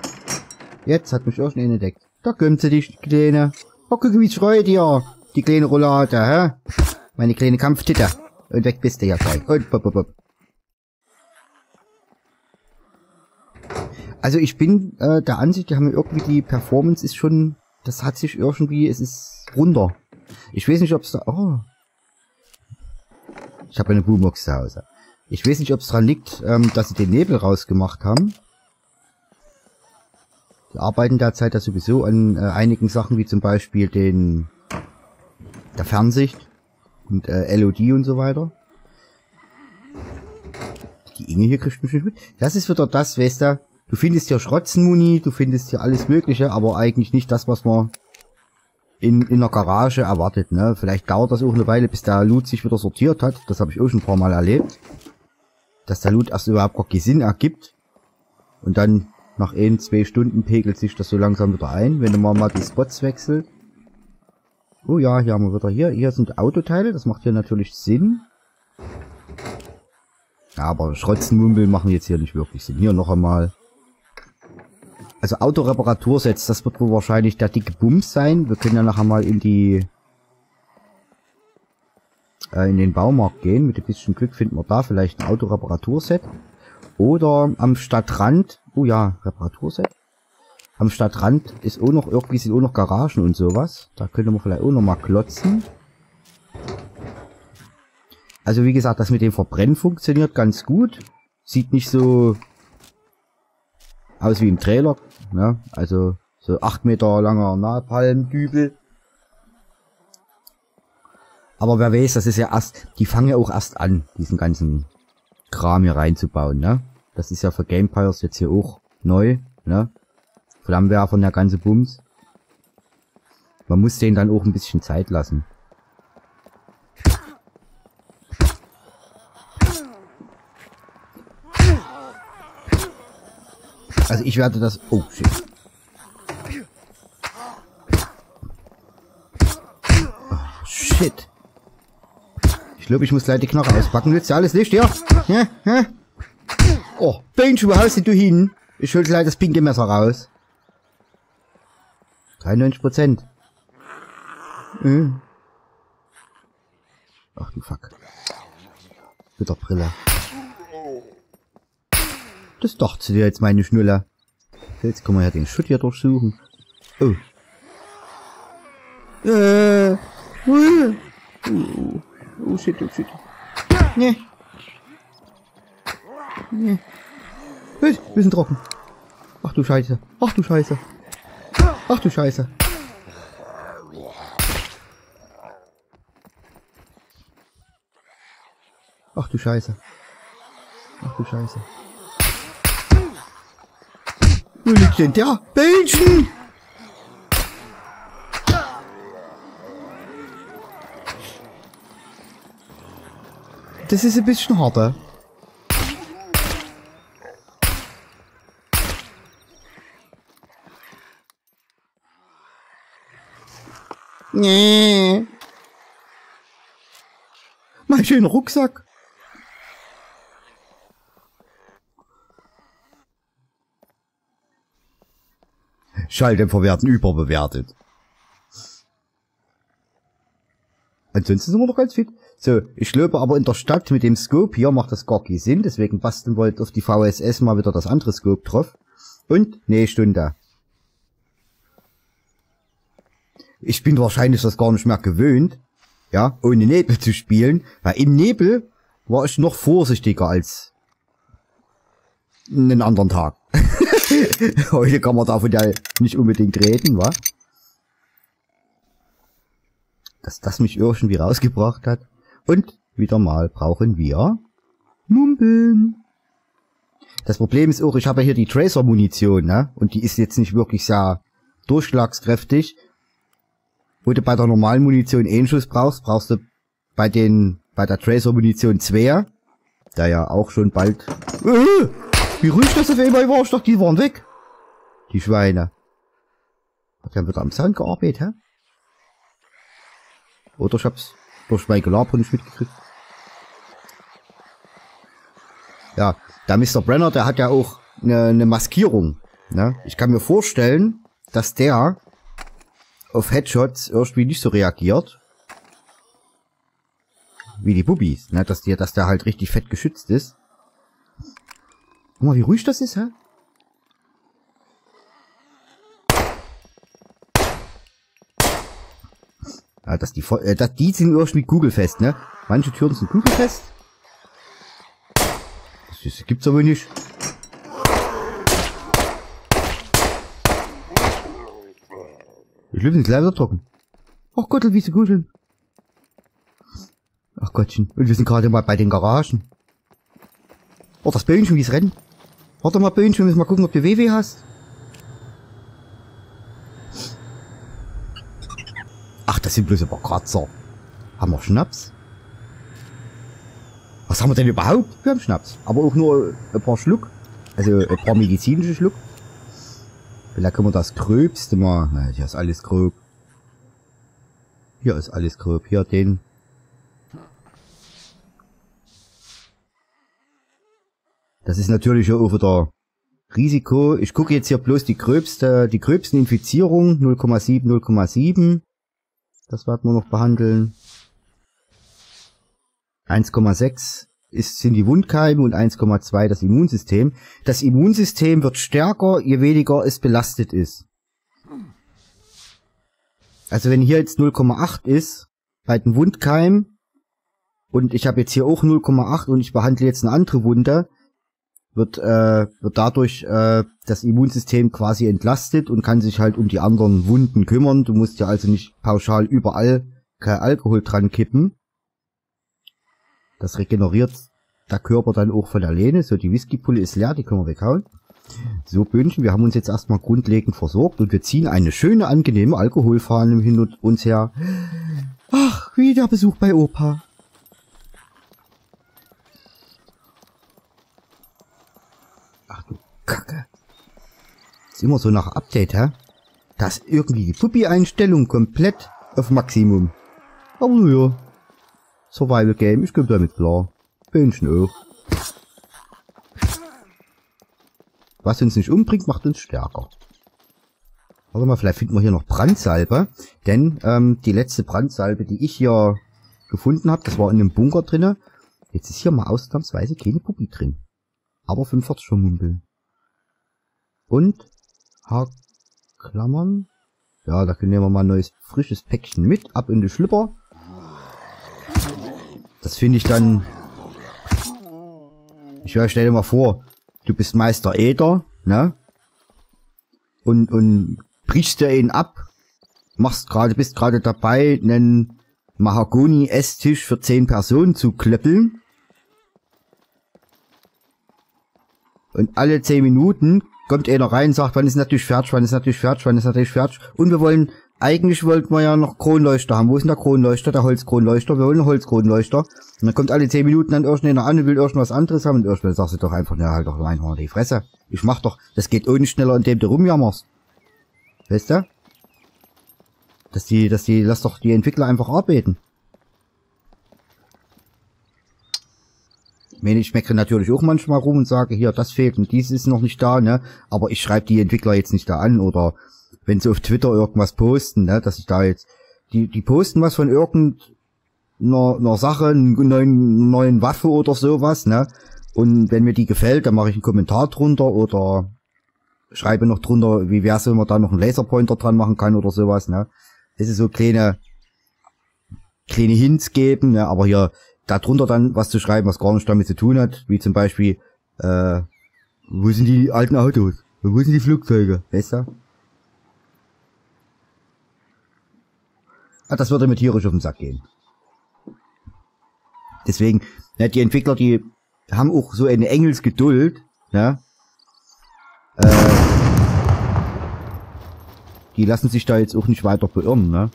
Jetzt hat mich auch schon entdeckt. Da kommt sie, die Kleine. Oh, guck, wie schreit ihr. Die kleine Roulade, hä? Meine kleine Kampftitte. Und weg bist du ja gleich. Und bop, bop, bop. Also ich bin äh, der Ansicht, die haben irgendwie die Performance ist schon, das hat sich irgendwie, es ist runter. Ich weiß nicht, ob es da, oh, ich habe eine Boombox zu Hause. Ich weiß nicht, ob es daran liegt, ähm, dass sie den Nebel rausgemacht haben. Die arbeiten derzeit ja sowieso an äh, einigen Sachen, wie zum Beispiel den der Fernsicht und äh, LOD und so weiter. Die Inge hier kriegt mich nicht mit. Das ist wieder das, weißt du, du findest hier Schrotzenmuni, du findest hier alles mögliche, aber eigentlich nicht das, was man in, in der Garage erwartet, ne? Vielleicht dauert das auch eine Weile, bis der Loot sich wieder sortiert hat. Das habe ich auch schon ein paar Mal erlebt. Dass der Loot erst überhaupt gar keinen Sinn ergibt. Und dann nach ein, zwei Stunden pegelt sich das so langsam wieder ein, wenn man mal die Spots wechselt. Oh ja, hier haben wir wieder hier. Hier sind Autoteile, das macht hier natürlich Sinn. Aber Schrotzenmumbel machen jetzt hier nicht wirklich Sinn. Hier noch einmal. Also Autoreparatur-Sets, das wird wohl wahrscheinlich der dicke Bums sein. Wir können ja nachher mal in die äh, in den Baumarkt gehen. Mit ein bisschen Glück finden wir da vielleicht ein Autoreparaturset. Oder am Stadtrand. Oh ja, Reparaturset. Am Stadtrand ist auch noch, irgendwie sind auch noch Garagen und sowas. Da könnte man vielleicht auch noch mal klotzen. Also wie gesagt, das mit dem Verbrennen funktioniert ganz gut. Sieht nicht so aus wie im Trailer. Ne? Also so 8 Meter langer Napalmdübel. Aber wer weiß, das ist ja erst, die fangen ja auch erst an, diesen ganzen Kram hier reinzubauen, ne? Das ist ja für Gamepires jetzt hier auch neu, ne? Flammenwerfer und der ganze Bums. Man muss denen dann auch ein bisschen Zeit lassen. Also ich werde das... Oh, shit. Oh, shit. Ich glaube, ich muss gleich die Knochen auspacken. Willst du alles nicht, ja? ja? ja? Oh, Bench, wo haust du hin? Ich hol gleich das pinke Messer raus. 93 Prozent. Hm. Ach du Fuck. Mit der Brille. Das dachte dir jetzt meine Schnuller. Jetzt können wir ja den Schutt hier durchsuchen. Oh. Äh. Uh. Oh, oh shit, oh shit. Nee. Nee. Wir sind trocken. Ach du Scheiße. Ach du Scheiße. Ach du Scheiße. Ach du Scheiße. Ach du Scheiße. Wo liegt denn der? Bähnchen! Das ist ein bisschen harter. Nee. Mein schöner Rucksack. Schalldämpfer werden überbewertet. Ansonsten sind wir noch ganz fit. So, ich glaube aber in der Stadt mit dem Scope hier macht das gar keinen Sinn, deswegen basteln wollt auf die VSS mal wieder das andere Scope drauf. Und, nee, Stunde. Ich bin wahrscheinlich das gar nicht mehr gewöhnt, ja, ohne Nebel zu spielen, weil im Nebel war ich noch vorsichtiger als einen anderen Tag. Heute kann man davon ja nicht unbedingt reden, wa? Dass das mich irgendwie rausgebracht hat. Und wieder mal brauchen wir Mumpeln. Das Problem ist auch, ich habe hier die Tracer-Munition, ne? Und die ist jetzt nicht wirklich sehr durchschlagskräftig. Wo du bei der normalen Munition einen Schuss brauchst, brauchst du bei den, bei der Tracer-Munition zwei. Da ja auch schon bald... Äh, wie ruhig das auf einmal ich dachte, die waren weg. Die Schweine. Hat er wieder am Sound gearbeitet, hä? Oder ich hab's durch mein Gelaber nicht mitgekriegt. Ja, der Mr. Brenner, der hat ja auch eine, eine Maskierung. Ne? Ich kann mir vorstellen, dass der auf Headshots irgendwie nicht so reagiert. Wie die Bubis, ne? Dass, die, dass der halt richtig fett geschützt ist. Guck mal, wie ruhig das ist, hä? Ja, dass die, äh, dass die sind irgendwie kugelfest, ne? Manche Türen sind kugelfest. Das, gibt's aber nicht. Ich lebe ins Leider trocken. Ach Gott, wie sie kuscheln. Ach Gottchen. Und wir sind gerade mal bei den Garagen. Oh, das Böhnchen, wie es rennt. Warte mal, müssen wir mal gucken, ob du WW hast. das sind bloß ein paar Kratzer. Haben wir Schnaps? Was haben wir denn überhaupt? Wir haben Schnaps. Aber auch nur ein paar Schluck. Also ein paar medizinische Schluck. Vielleicht können wir das Gröbste mal... Na, hier ist alles grob. Hier ist alles grob. Hier den. Das ist natürlich auch wieder Risiko. Ich gucke jetzt hier bloß die gröbste, die gröbsten Infizierungen. 0,7, 0,7. Das werden wir noch behandeln. 1,6 ist, sind die Wundkeime und 1,2 das Immunsystem. Das Immunsystem wird stärker, je weniger es belastet ist. Also wenn hier jetzt 0,8 ist, bei den Wundkeim, und ich habe jetzt hier auch 0,8 und ich behandle jetzt eine andere Wunde, wird, äh, wird dadurch äh, das Immunsystem quasi entlastet und kann sich halt um die anderen Wunden kümmern. Du musst ja also nicht pauschal überall kein Alkohol dran kippen. Das regeneriert der Körper dann auch von alleine. So, die Whiskypulle ist leer, die können wir weghauen. So, Böhnchen, wir haben uns jetzt erstmal grundlegend versorgt und wir ziehen eine schöne, angenehme Alkoholfahne hinter uns her. Ach, wieder Besuch bei Opa. Ach du Kacke. Ist immer so nach Update, hä? Da ist irgendwie die Puppi-Einstellung komplett auf Maximum. Aber naja. Survival Game, ich komme damit klar. Böhnchen auch. Was uns nicht umbringt, macht uns stärker. Warte mal, vielleicht finden wir hier noch Brandsalbe. Denn ähm, die letzte Brandsalbe, die ich hier gefunden habe, das war in einem Bunker drinne. Jetzt ist hier mal ausnahmsweise keine Puppi drin. Aber 45 Vermumpeln. Und Haarklammern. Ja, da nehmen wir mal ein neues frisches Päckchen mit. Ab in die Schlipper. Das finde ich dann... Ich höre, stell dir mal vor, du bist Meister Eder, ne? Und, und brichst dir ihn ab, machst gerade, bist gerade dabei, einen Mahagoni-Esstisch für zehn Personen zu klöppeln. Und alle zehn Minuten kommt einer rein sagt, wann ist natürlich fertig, wann ist natürlich fertig, wann ist natürlich fertig. Und wir wollen, eigentlich wollten wir ja noch Kronleuchter haben. Wo ist denn der Kronleuchter, der Holzkronleuchter? Wir wollen einen Holzkronleuchter. Und dann kommt alle zehn Minuten dann irgendeiner an und will irgendwas anderes haben. Und irgendwann sagst du doch einfach, ja, halt doch einfach die Fresse. Ich mach doch, das geht ohne schneller, indem du rumjammerst. Weißt du? Dass die, dass die, lass doch die Entwickler einfach arbeiten. Ich meckere natürlich auch manchmal rum und sage, hier, das fehlt und dies ist noch nicht da, ne? Aber ich schreibe die Entwickler jetzt nicht da an oder wenn sie auf Twitter irgendwas posten, ne, dass ich da jetzt, die, die posten was von irgendeiner einer Sache, einer neuen, neuen Waffe oder sowas, ne? Und wenn mir die gefällt, dann mache ich einen Kommentar drunter oder schreibe noch drunter, wie wär's, wenn man da noch einen Laserpointer dran machen kann oder sowas, ne? Das ist so kleine, kleine Hints geben, ne? Aber hier, da drunter dann was zu schreiben, was gar nichts damit zu tun hat, wie zum Beispiel, äh, wo sind die alten Autos? Wo sind die Flugzeuge? Weißt du? Ah, das würde mir tierisch auf den Sack gehen. Deswegen, ne, die Entwickler, die haben auch so eine Engelsgeduld, ne? Äh, die lassen sich da jetzt auch nicht weiter beirren, ne?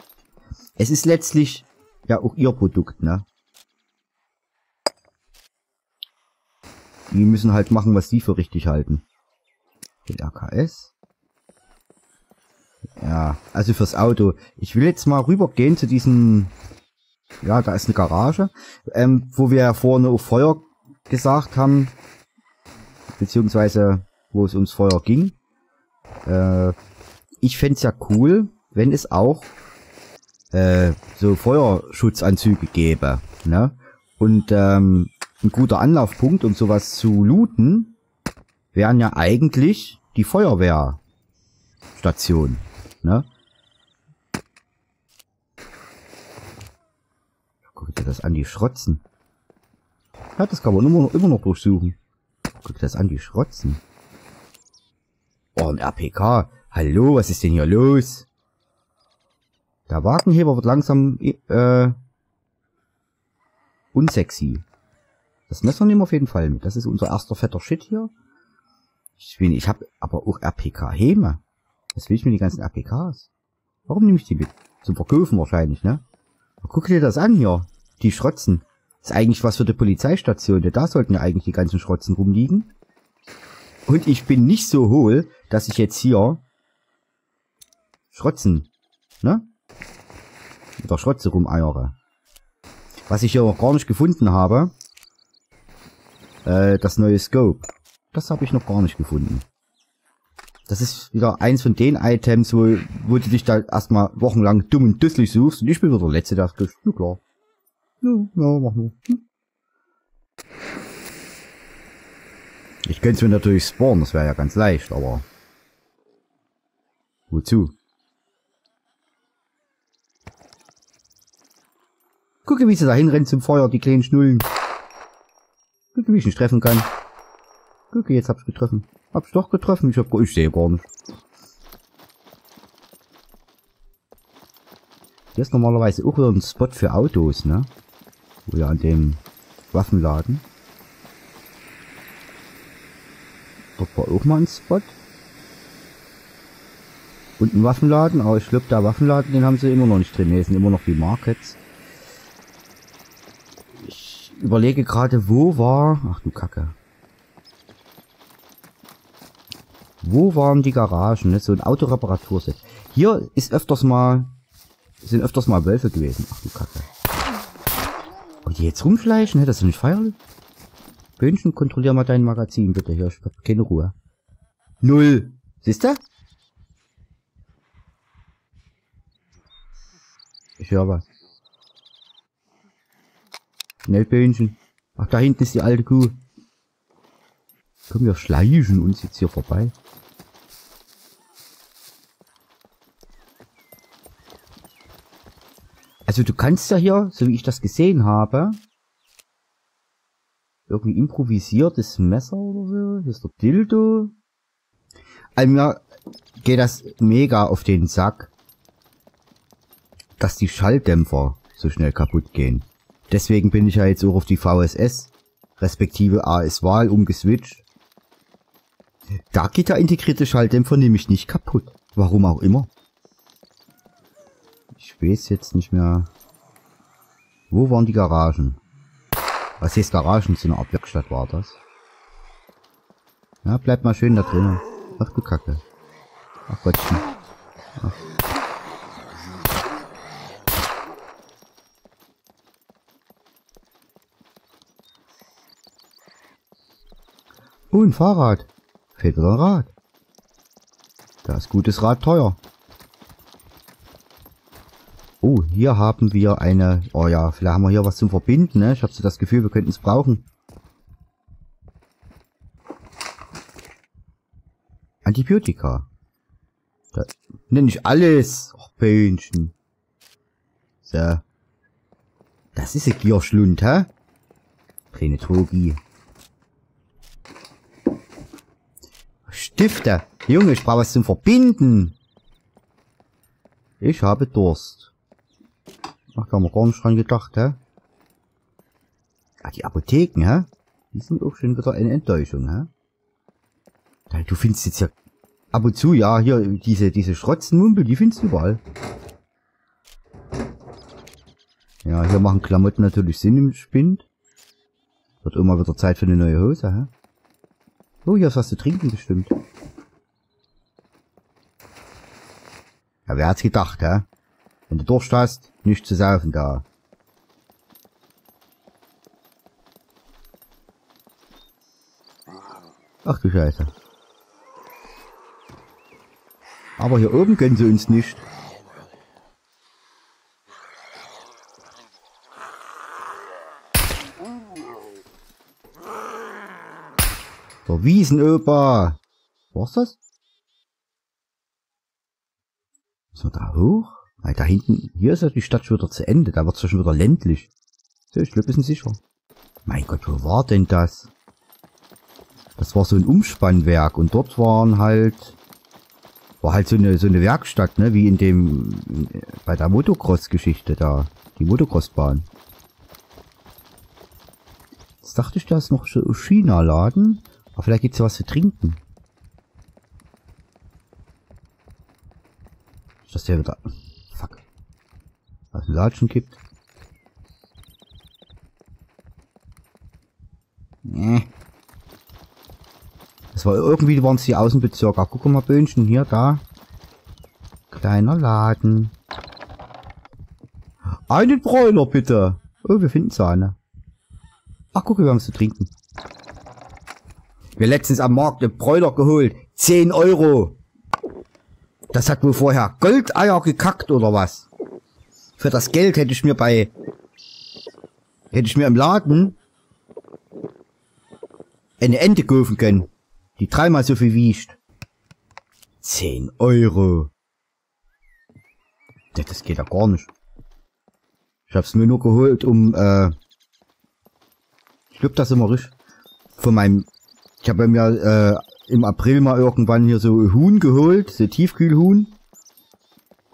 Es ist letztlich ja auch ihr Produkt, ne? Die müssen halt machen, was sie für richtig halten. Den RKS. Ja, also fürs Auto. Ich will jetzt mal rübergehen zu diesem... Ja, da ist eine Garage, ähm, wo wir ja vorne auf Feuer gesagt haben, beziehungsweise wo es ums Feuer ging. Äh, ich fände ja cool, wenn es auch äh, so Feuerschutzanzüge gäbe. Ne? Und ähm, ein guter Anlaufpunkt, um sowas zu looten, wären ja eigentlich die Feuerwehrstationen. Ne? Guck dir das an, die Schrotzen. Ja, das kann man immer noch, immer noch durchsuchen. Guck dir das an, die Schrotzen. Oh, ein RPK. Hallo, was ist denn hier los? Der Wagenheber wird langsam äh, unsexy. Das Messer nehmen wir auf jeden Fall mit. Das ist unser erster fetter Shit hier. Ich will, ich habe aber auch RPK-Häme. Was will ich mit den ganzen RPKs? Warum nehme ich die mit? Zum Verkaufen wahrscheinlich, ne? Guck dir das an hier. Die Schrotzen. ist eigentlich was für die Polizeistation. Da sollten ja eigentlich die ganzen Schrotzen rumliegen. Und ich bin nicht so hohl, dass ich jetzt hier Schrotzen, ne? Mit der Schrotze rumeiere. Was ich hier noch gar nicht gefunden habe, äh, das neue Scope. Das habe ich noch gar nicht gefunden. Das ist wieder eins von den Items, wo, wo du dich da erstmal wochenlang dumm und dusselig suchst und ich bin wieder der Letzte, der sagt, ja klar. Ja, ja, mach nur. Hm. Ich könnte es mir natürlich spawnen, das wäre ja ganz leicht, aber... Wozu? Gucke, wie sie da hinrennt zum Feuer, die kleinen Schnullen. Gucke, wie ich nicht treffen kann. Gucke, jetzt hab's getroffen. Hab's doch getroffen, ich hab, ich sehe gar nicht. Hier ist normalerweise auch wieder ein Spot für Autos, ne? Ja an dem Waffenladen. Dort war auch mal ein Spot. Und ein Waffenladen, aber ich glaube, der Waffenladen, den haben sie immer noch nicht drin. Ne, sind immer noch die Markets. Überlege gerade, wo war... Ach du Kacke. Wo waren die Garagen? Ne? So ein Autoreparaturset. Hier ist öfters mal... Sind öfters mal Wölfe gewesen. Ach du Kacke. Und die jetzt rumschleichen? Ne? Das ist nicht feierlich. Böhnchen, kontrollier mal dein Magazin, bitte. Hier, ich hab keine Ruhe. Null. Siehst du? Ich höre was. Schnell, Böhnchen. Ach, da hinten ist die alte Kuh. Komm, wir schleichen uns jetzt hier vorbei. Also du kannst ja hier, so wie ich das gesehen habe, irgendwie improvisiertes Messer oder so. Hier ist der Dildo. Also mir geht das mega auf den Sack, dass die Schalldämpfer so schnell kaputt gehen. Deswegen bin ich ja jetzt auch auf die VSS, respektive AS-Wahl umgeswitcht. Da geht der integrierte Schalldämpfer nämlich nicht kaputt. Warum auch immer. Ich weiß jetzt nicht mehr. Wo waren die Garagen? Was heißt Garagen? So eine Art Werkstatt war das. Ja, bleib mal schön da drinnen. Ach du Kacke. Ach Gottchen. Ach. Oh, ein Fahrrad. Fehlt wieder ein Rad. Da ist gutes Rad teuer. Oh, hier haben wir eine... Oh ja, vielleicht haben wir hier was zum Verbinden, ne? Ich habe so das Gefühl, wir könnten es brauchen. Antibiotika. Da, nenne ich alles. Och, Böhnchen. So. Das ist ein Gierschlund, hä? Kleine Stifte. Junge, ich brauche was zum Verbinden. Ich habe Durst. Ach, da haben wir gar nicht dran gedacht, hä? Ah, die Apotheken, hä? Die sind auch schon wieder eine Enttäuschung, hä? Du findest jetzt ja ab und zu, ja, hier, diese, diese Schrotzenmumpel, die findest du überall. Ja, hier machen Klamotten natürlich Sinn im Spind. Wird immer wieder Zeit für eine neue Hose, hä? Oh, hier ist was zu trinken bestimmt. Ja, wer hat's gedacht, hä? Wenn du Durst hast, nichts zu saufen da. Ach du Scheiße. Aber hier oben können sie uns nicht. Der Wiesenoper. Was das? Müssen wir da hoch? Weil da hinten, hier ist ja die Stadt schon wieder zu Ende, da wird es ja schon wieder ländlich. So, ich glaube, wir sind sicher. Mein Gott, wo war denn das? Das war so ein Umspannwerk und dort waren halt, war halt so eine, so eine Werkstatt, ne, wie in dem, bei der Motocross-Geschichte da, die Motocross-Bahn. Jetzt dachte ich, da ist noch so China-Laden, aber vielleicht gibt's ja was zu trinken. Ist das der wieder, aus dem Latschen kippt. Nee. Das war irgendwie, waren es die Außenbezirke. Guck mal, Böhnchen, hier, da. Kleiner Laden. Einen Bräuler, bitte. Oh, wir finden Sahne. Ach, guck, wir haben es zu trinken. Wir letztens am Markt einen Bräuler geholt. 10 Euro. Das hat wohl vorher Goldeier gekackt oder was? Für das Geld hätte ich mir bei... Hätte ich mir im Laden eine Ente kaufen können, die dreimal so viel wiegt. 10 Euro. Das geht ja gar nicht. Ich hab's mir nur geholt, um, äh, ich glaube, das immer richtig. Von meinem, ich habe mir äh, im April mal irgendwann hier so Huhn geholt, so Tiefkühlhuhn.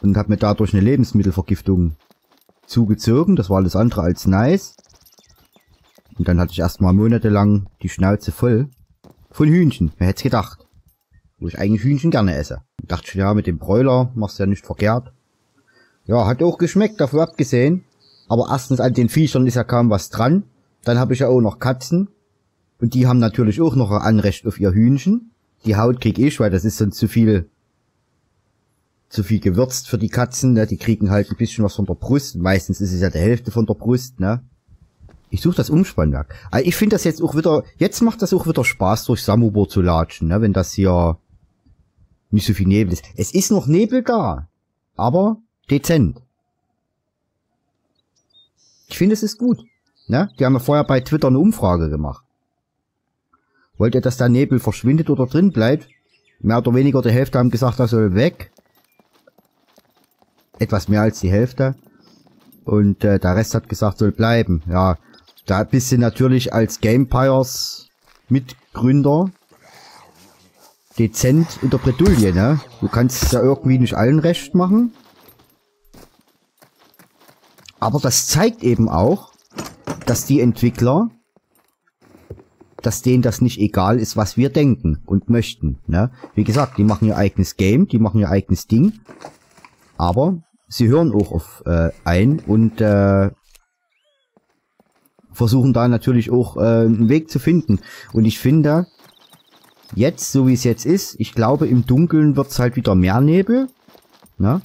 Und habe mir dadurch eine Lebensmittelvergiftung zugezogen. Das war alles andere als nice. Und dann hatte ich erstmal monatelang die Schnauze voll von Hühnchen. Wer hätte gedacht? Wo ich eigentlich Hühnchen gerne esse. Und dachte ich, ja, mit dem Bräuler machst du ja nicht verkehrt. Ja, hat auch geschmeckt, dafür abgesehen. Aber erstens an den Viechern ist ja kaum was dran. Dann habe ich ja auch noch Katzen. Und die haben natürlich auch noch ein Anrecht auf ihr Hühnchen. Die Haut krieg ich, weil das ist sonst zu viel zu viel gewürzt für die Katzen, ne? Die kriegen halt ein bisschen was von der Brust. Meistens ist es ja die Hälfte von der Brust, ne? Ich suche das Umspannwerk. Aber ich finde das jetzt auch wieder, jetzt macht das auch wieder Spaß, durch Samubor zu latschen, ne? Wenn das hier nicht so viel Nebel ist. Es ist noch Nebel da, aber dezent. Ich finde, es ist gut. Ne? Die haben ja vorher bei Twitter eine Umfrage gemacht. Wollt ihr, dass der Nebel verschwindet oder drin bleibt? Mehr oder weniger die Hälfte haben gesagt, er soll weg. Etwas mehr als die Hälfte. Und äh, der Rest hat gesagt, soll bleiben. Ja, da bist du natürlich als Gamepires Mitgründer dezent in der Bredouille, ne? Du kannst ja irgendwie nicht allen recht machen. Aber das zeigt eben auch, dass die Entwickler, dass denen das nicht egal ist, was wir denken und möchten. Ne? Wie gesagt, die machen ihr eigenes Game, die machen ihr eigenes Ding. Aber sie hören auch auf äh, ein und äh, versuchen da natürlich auch äh, einen Weg zu finden. Und ich finde, jetzt, so wie es jetzt ist, ich glaube, im Dunkeln wird es halt wieder mehr Nebel. Ne?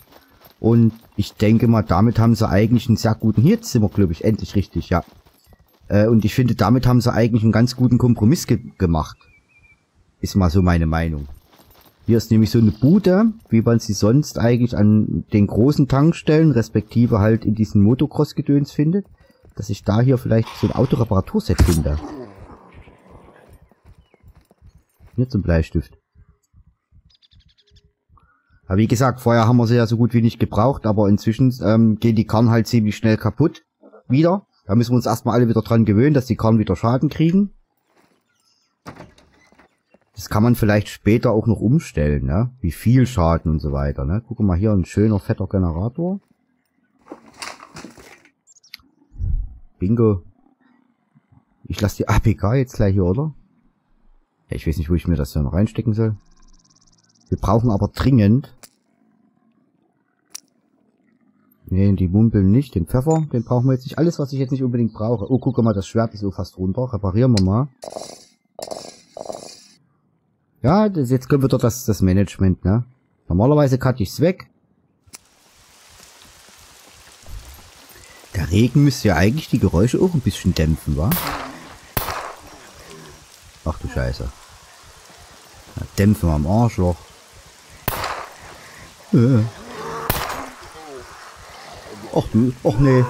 Und ich denke mal, damit haben sie eigentlich einen sehr guten, hier sind wir, glaube ich, endlich richtig, ja. Äh, und ich finde, damit haben sie eigentlich einen ganz guten Kompromiss ge gemacht. Ist mal so meine Meinung. Hier ist nämlich so eine Bude, wie man sie sonst eigentlich an den großen Tankstellen, respektive halt in diesen Motocross-Gedöns findet. Dass ich da hier vielleicht so ein Autoreparaturset finde. Hier zum Bleistift. Aber wie gesagt, vorher haben wir sie ja so gut wie nicht gebraucht, aber inzwischen ähm, gehen die Karren halt ziemlich schnell kaputt. Wieder. Da müssen wir uns erstmal alle wieder dran gewöhnen, dass die Karren wieder Schaden kriegen. Das kann man vielleicht später auch noch umstellen, ne? Wie viel Schaden und so weiter, ne? Guck mal hier, ein schöner, fetter Generator. Bingo. Ich lasse die APK jetzt gleich hier, oder? Ich weiß nicht, wo ich mir das noch reinstecken soll. Wir brauchen aber dringend Nee, die Mumpeln nicht. Den Pfeffer, den brauchen wir jetzt nicht. Alles, was ich jetzt nicht unbedingt brauche. Oh, guck mal, das Schwert ist so fast runter. Reparieren wir mal. Ja, das, jetzt kommt wieder das, das Management, ne? Normalerweise cutte ich's weg. Der Regen müsste ja eigentlich die Geräusche auch ein bisschen dämpfen, wa? Ach du Scheiße. Dämpfen wir am Arschloch. Äh. Ach ach nee.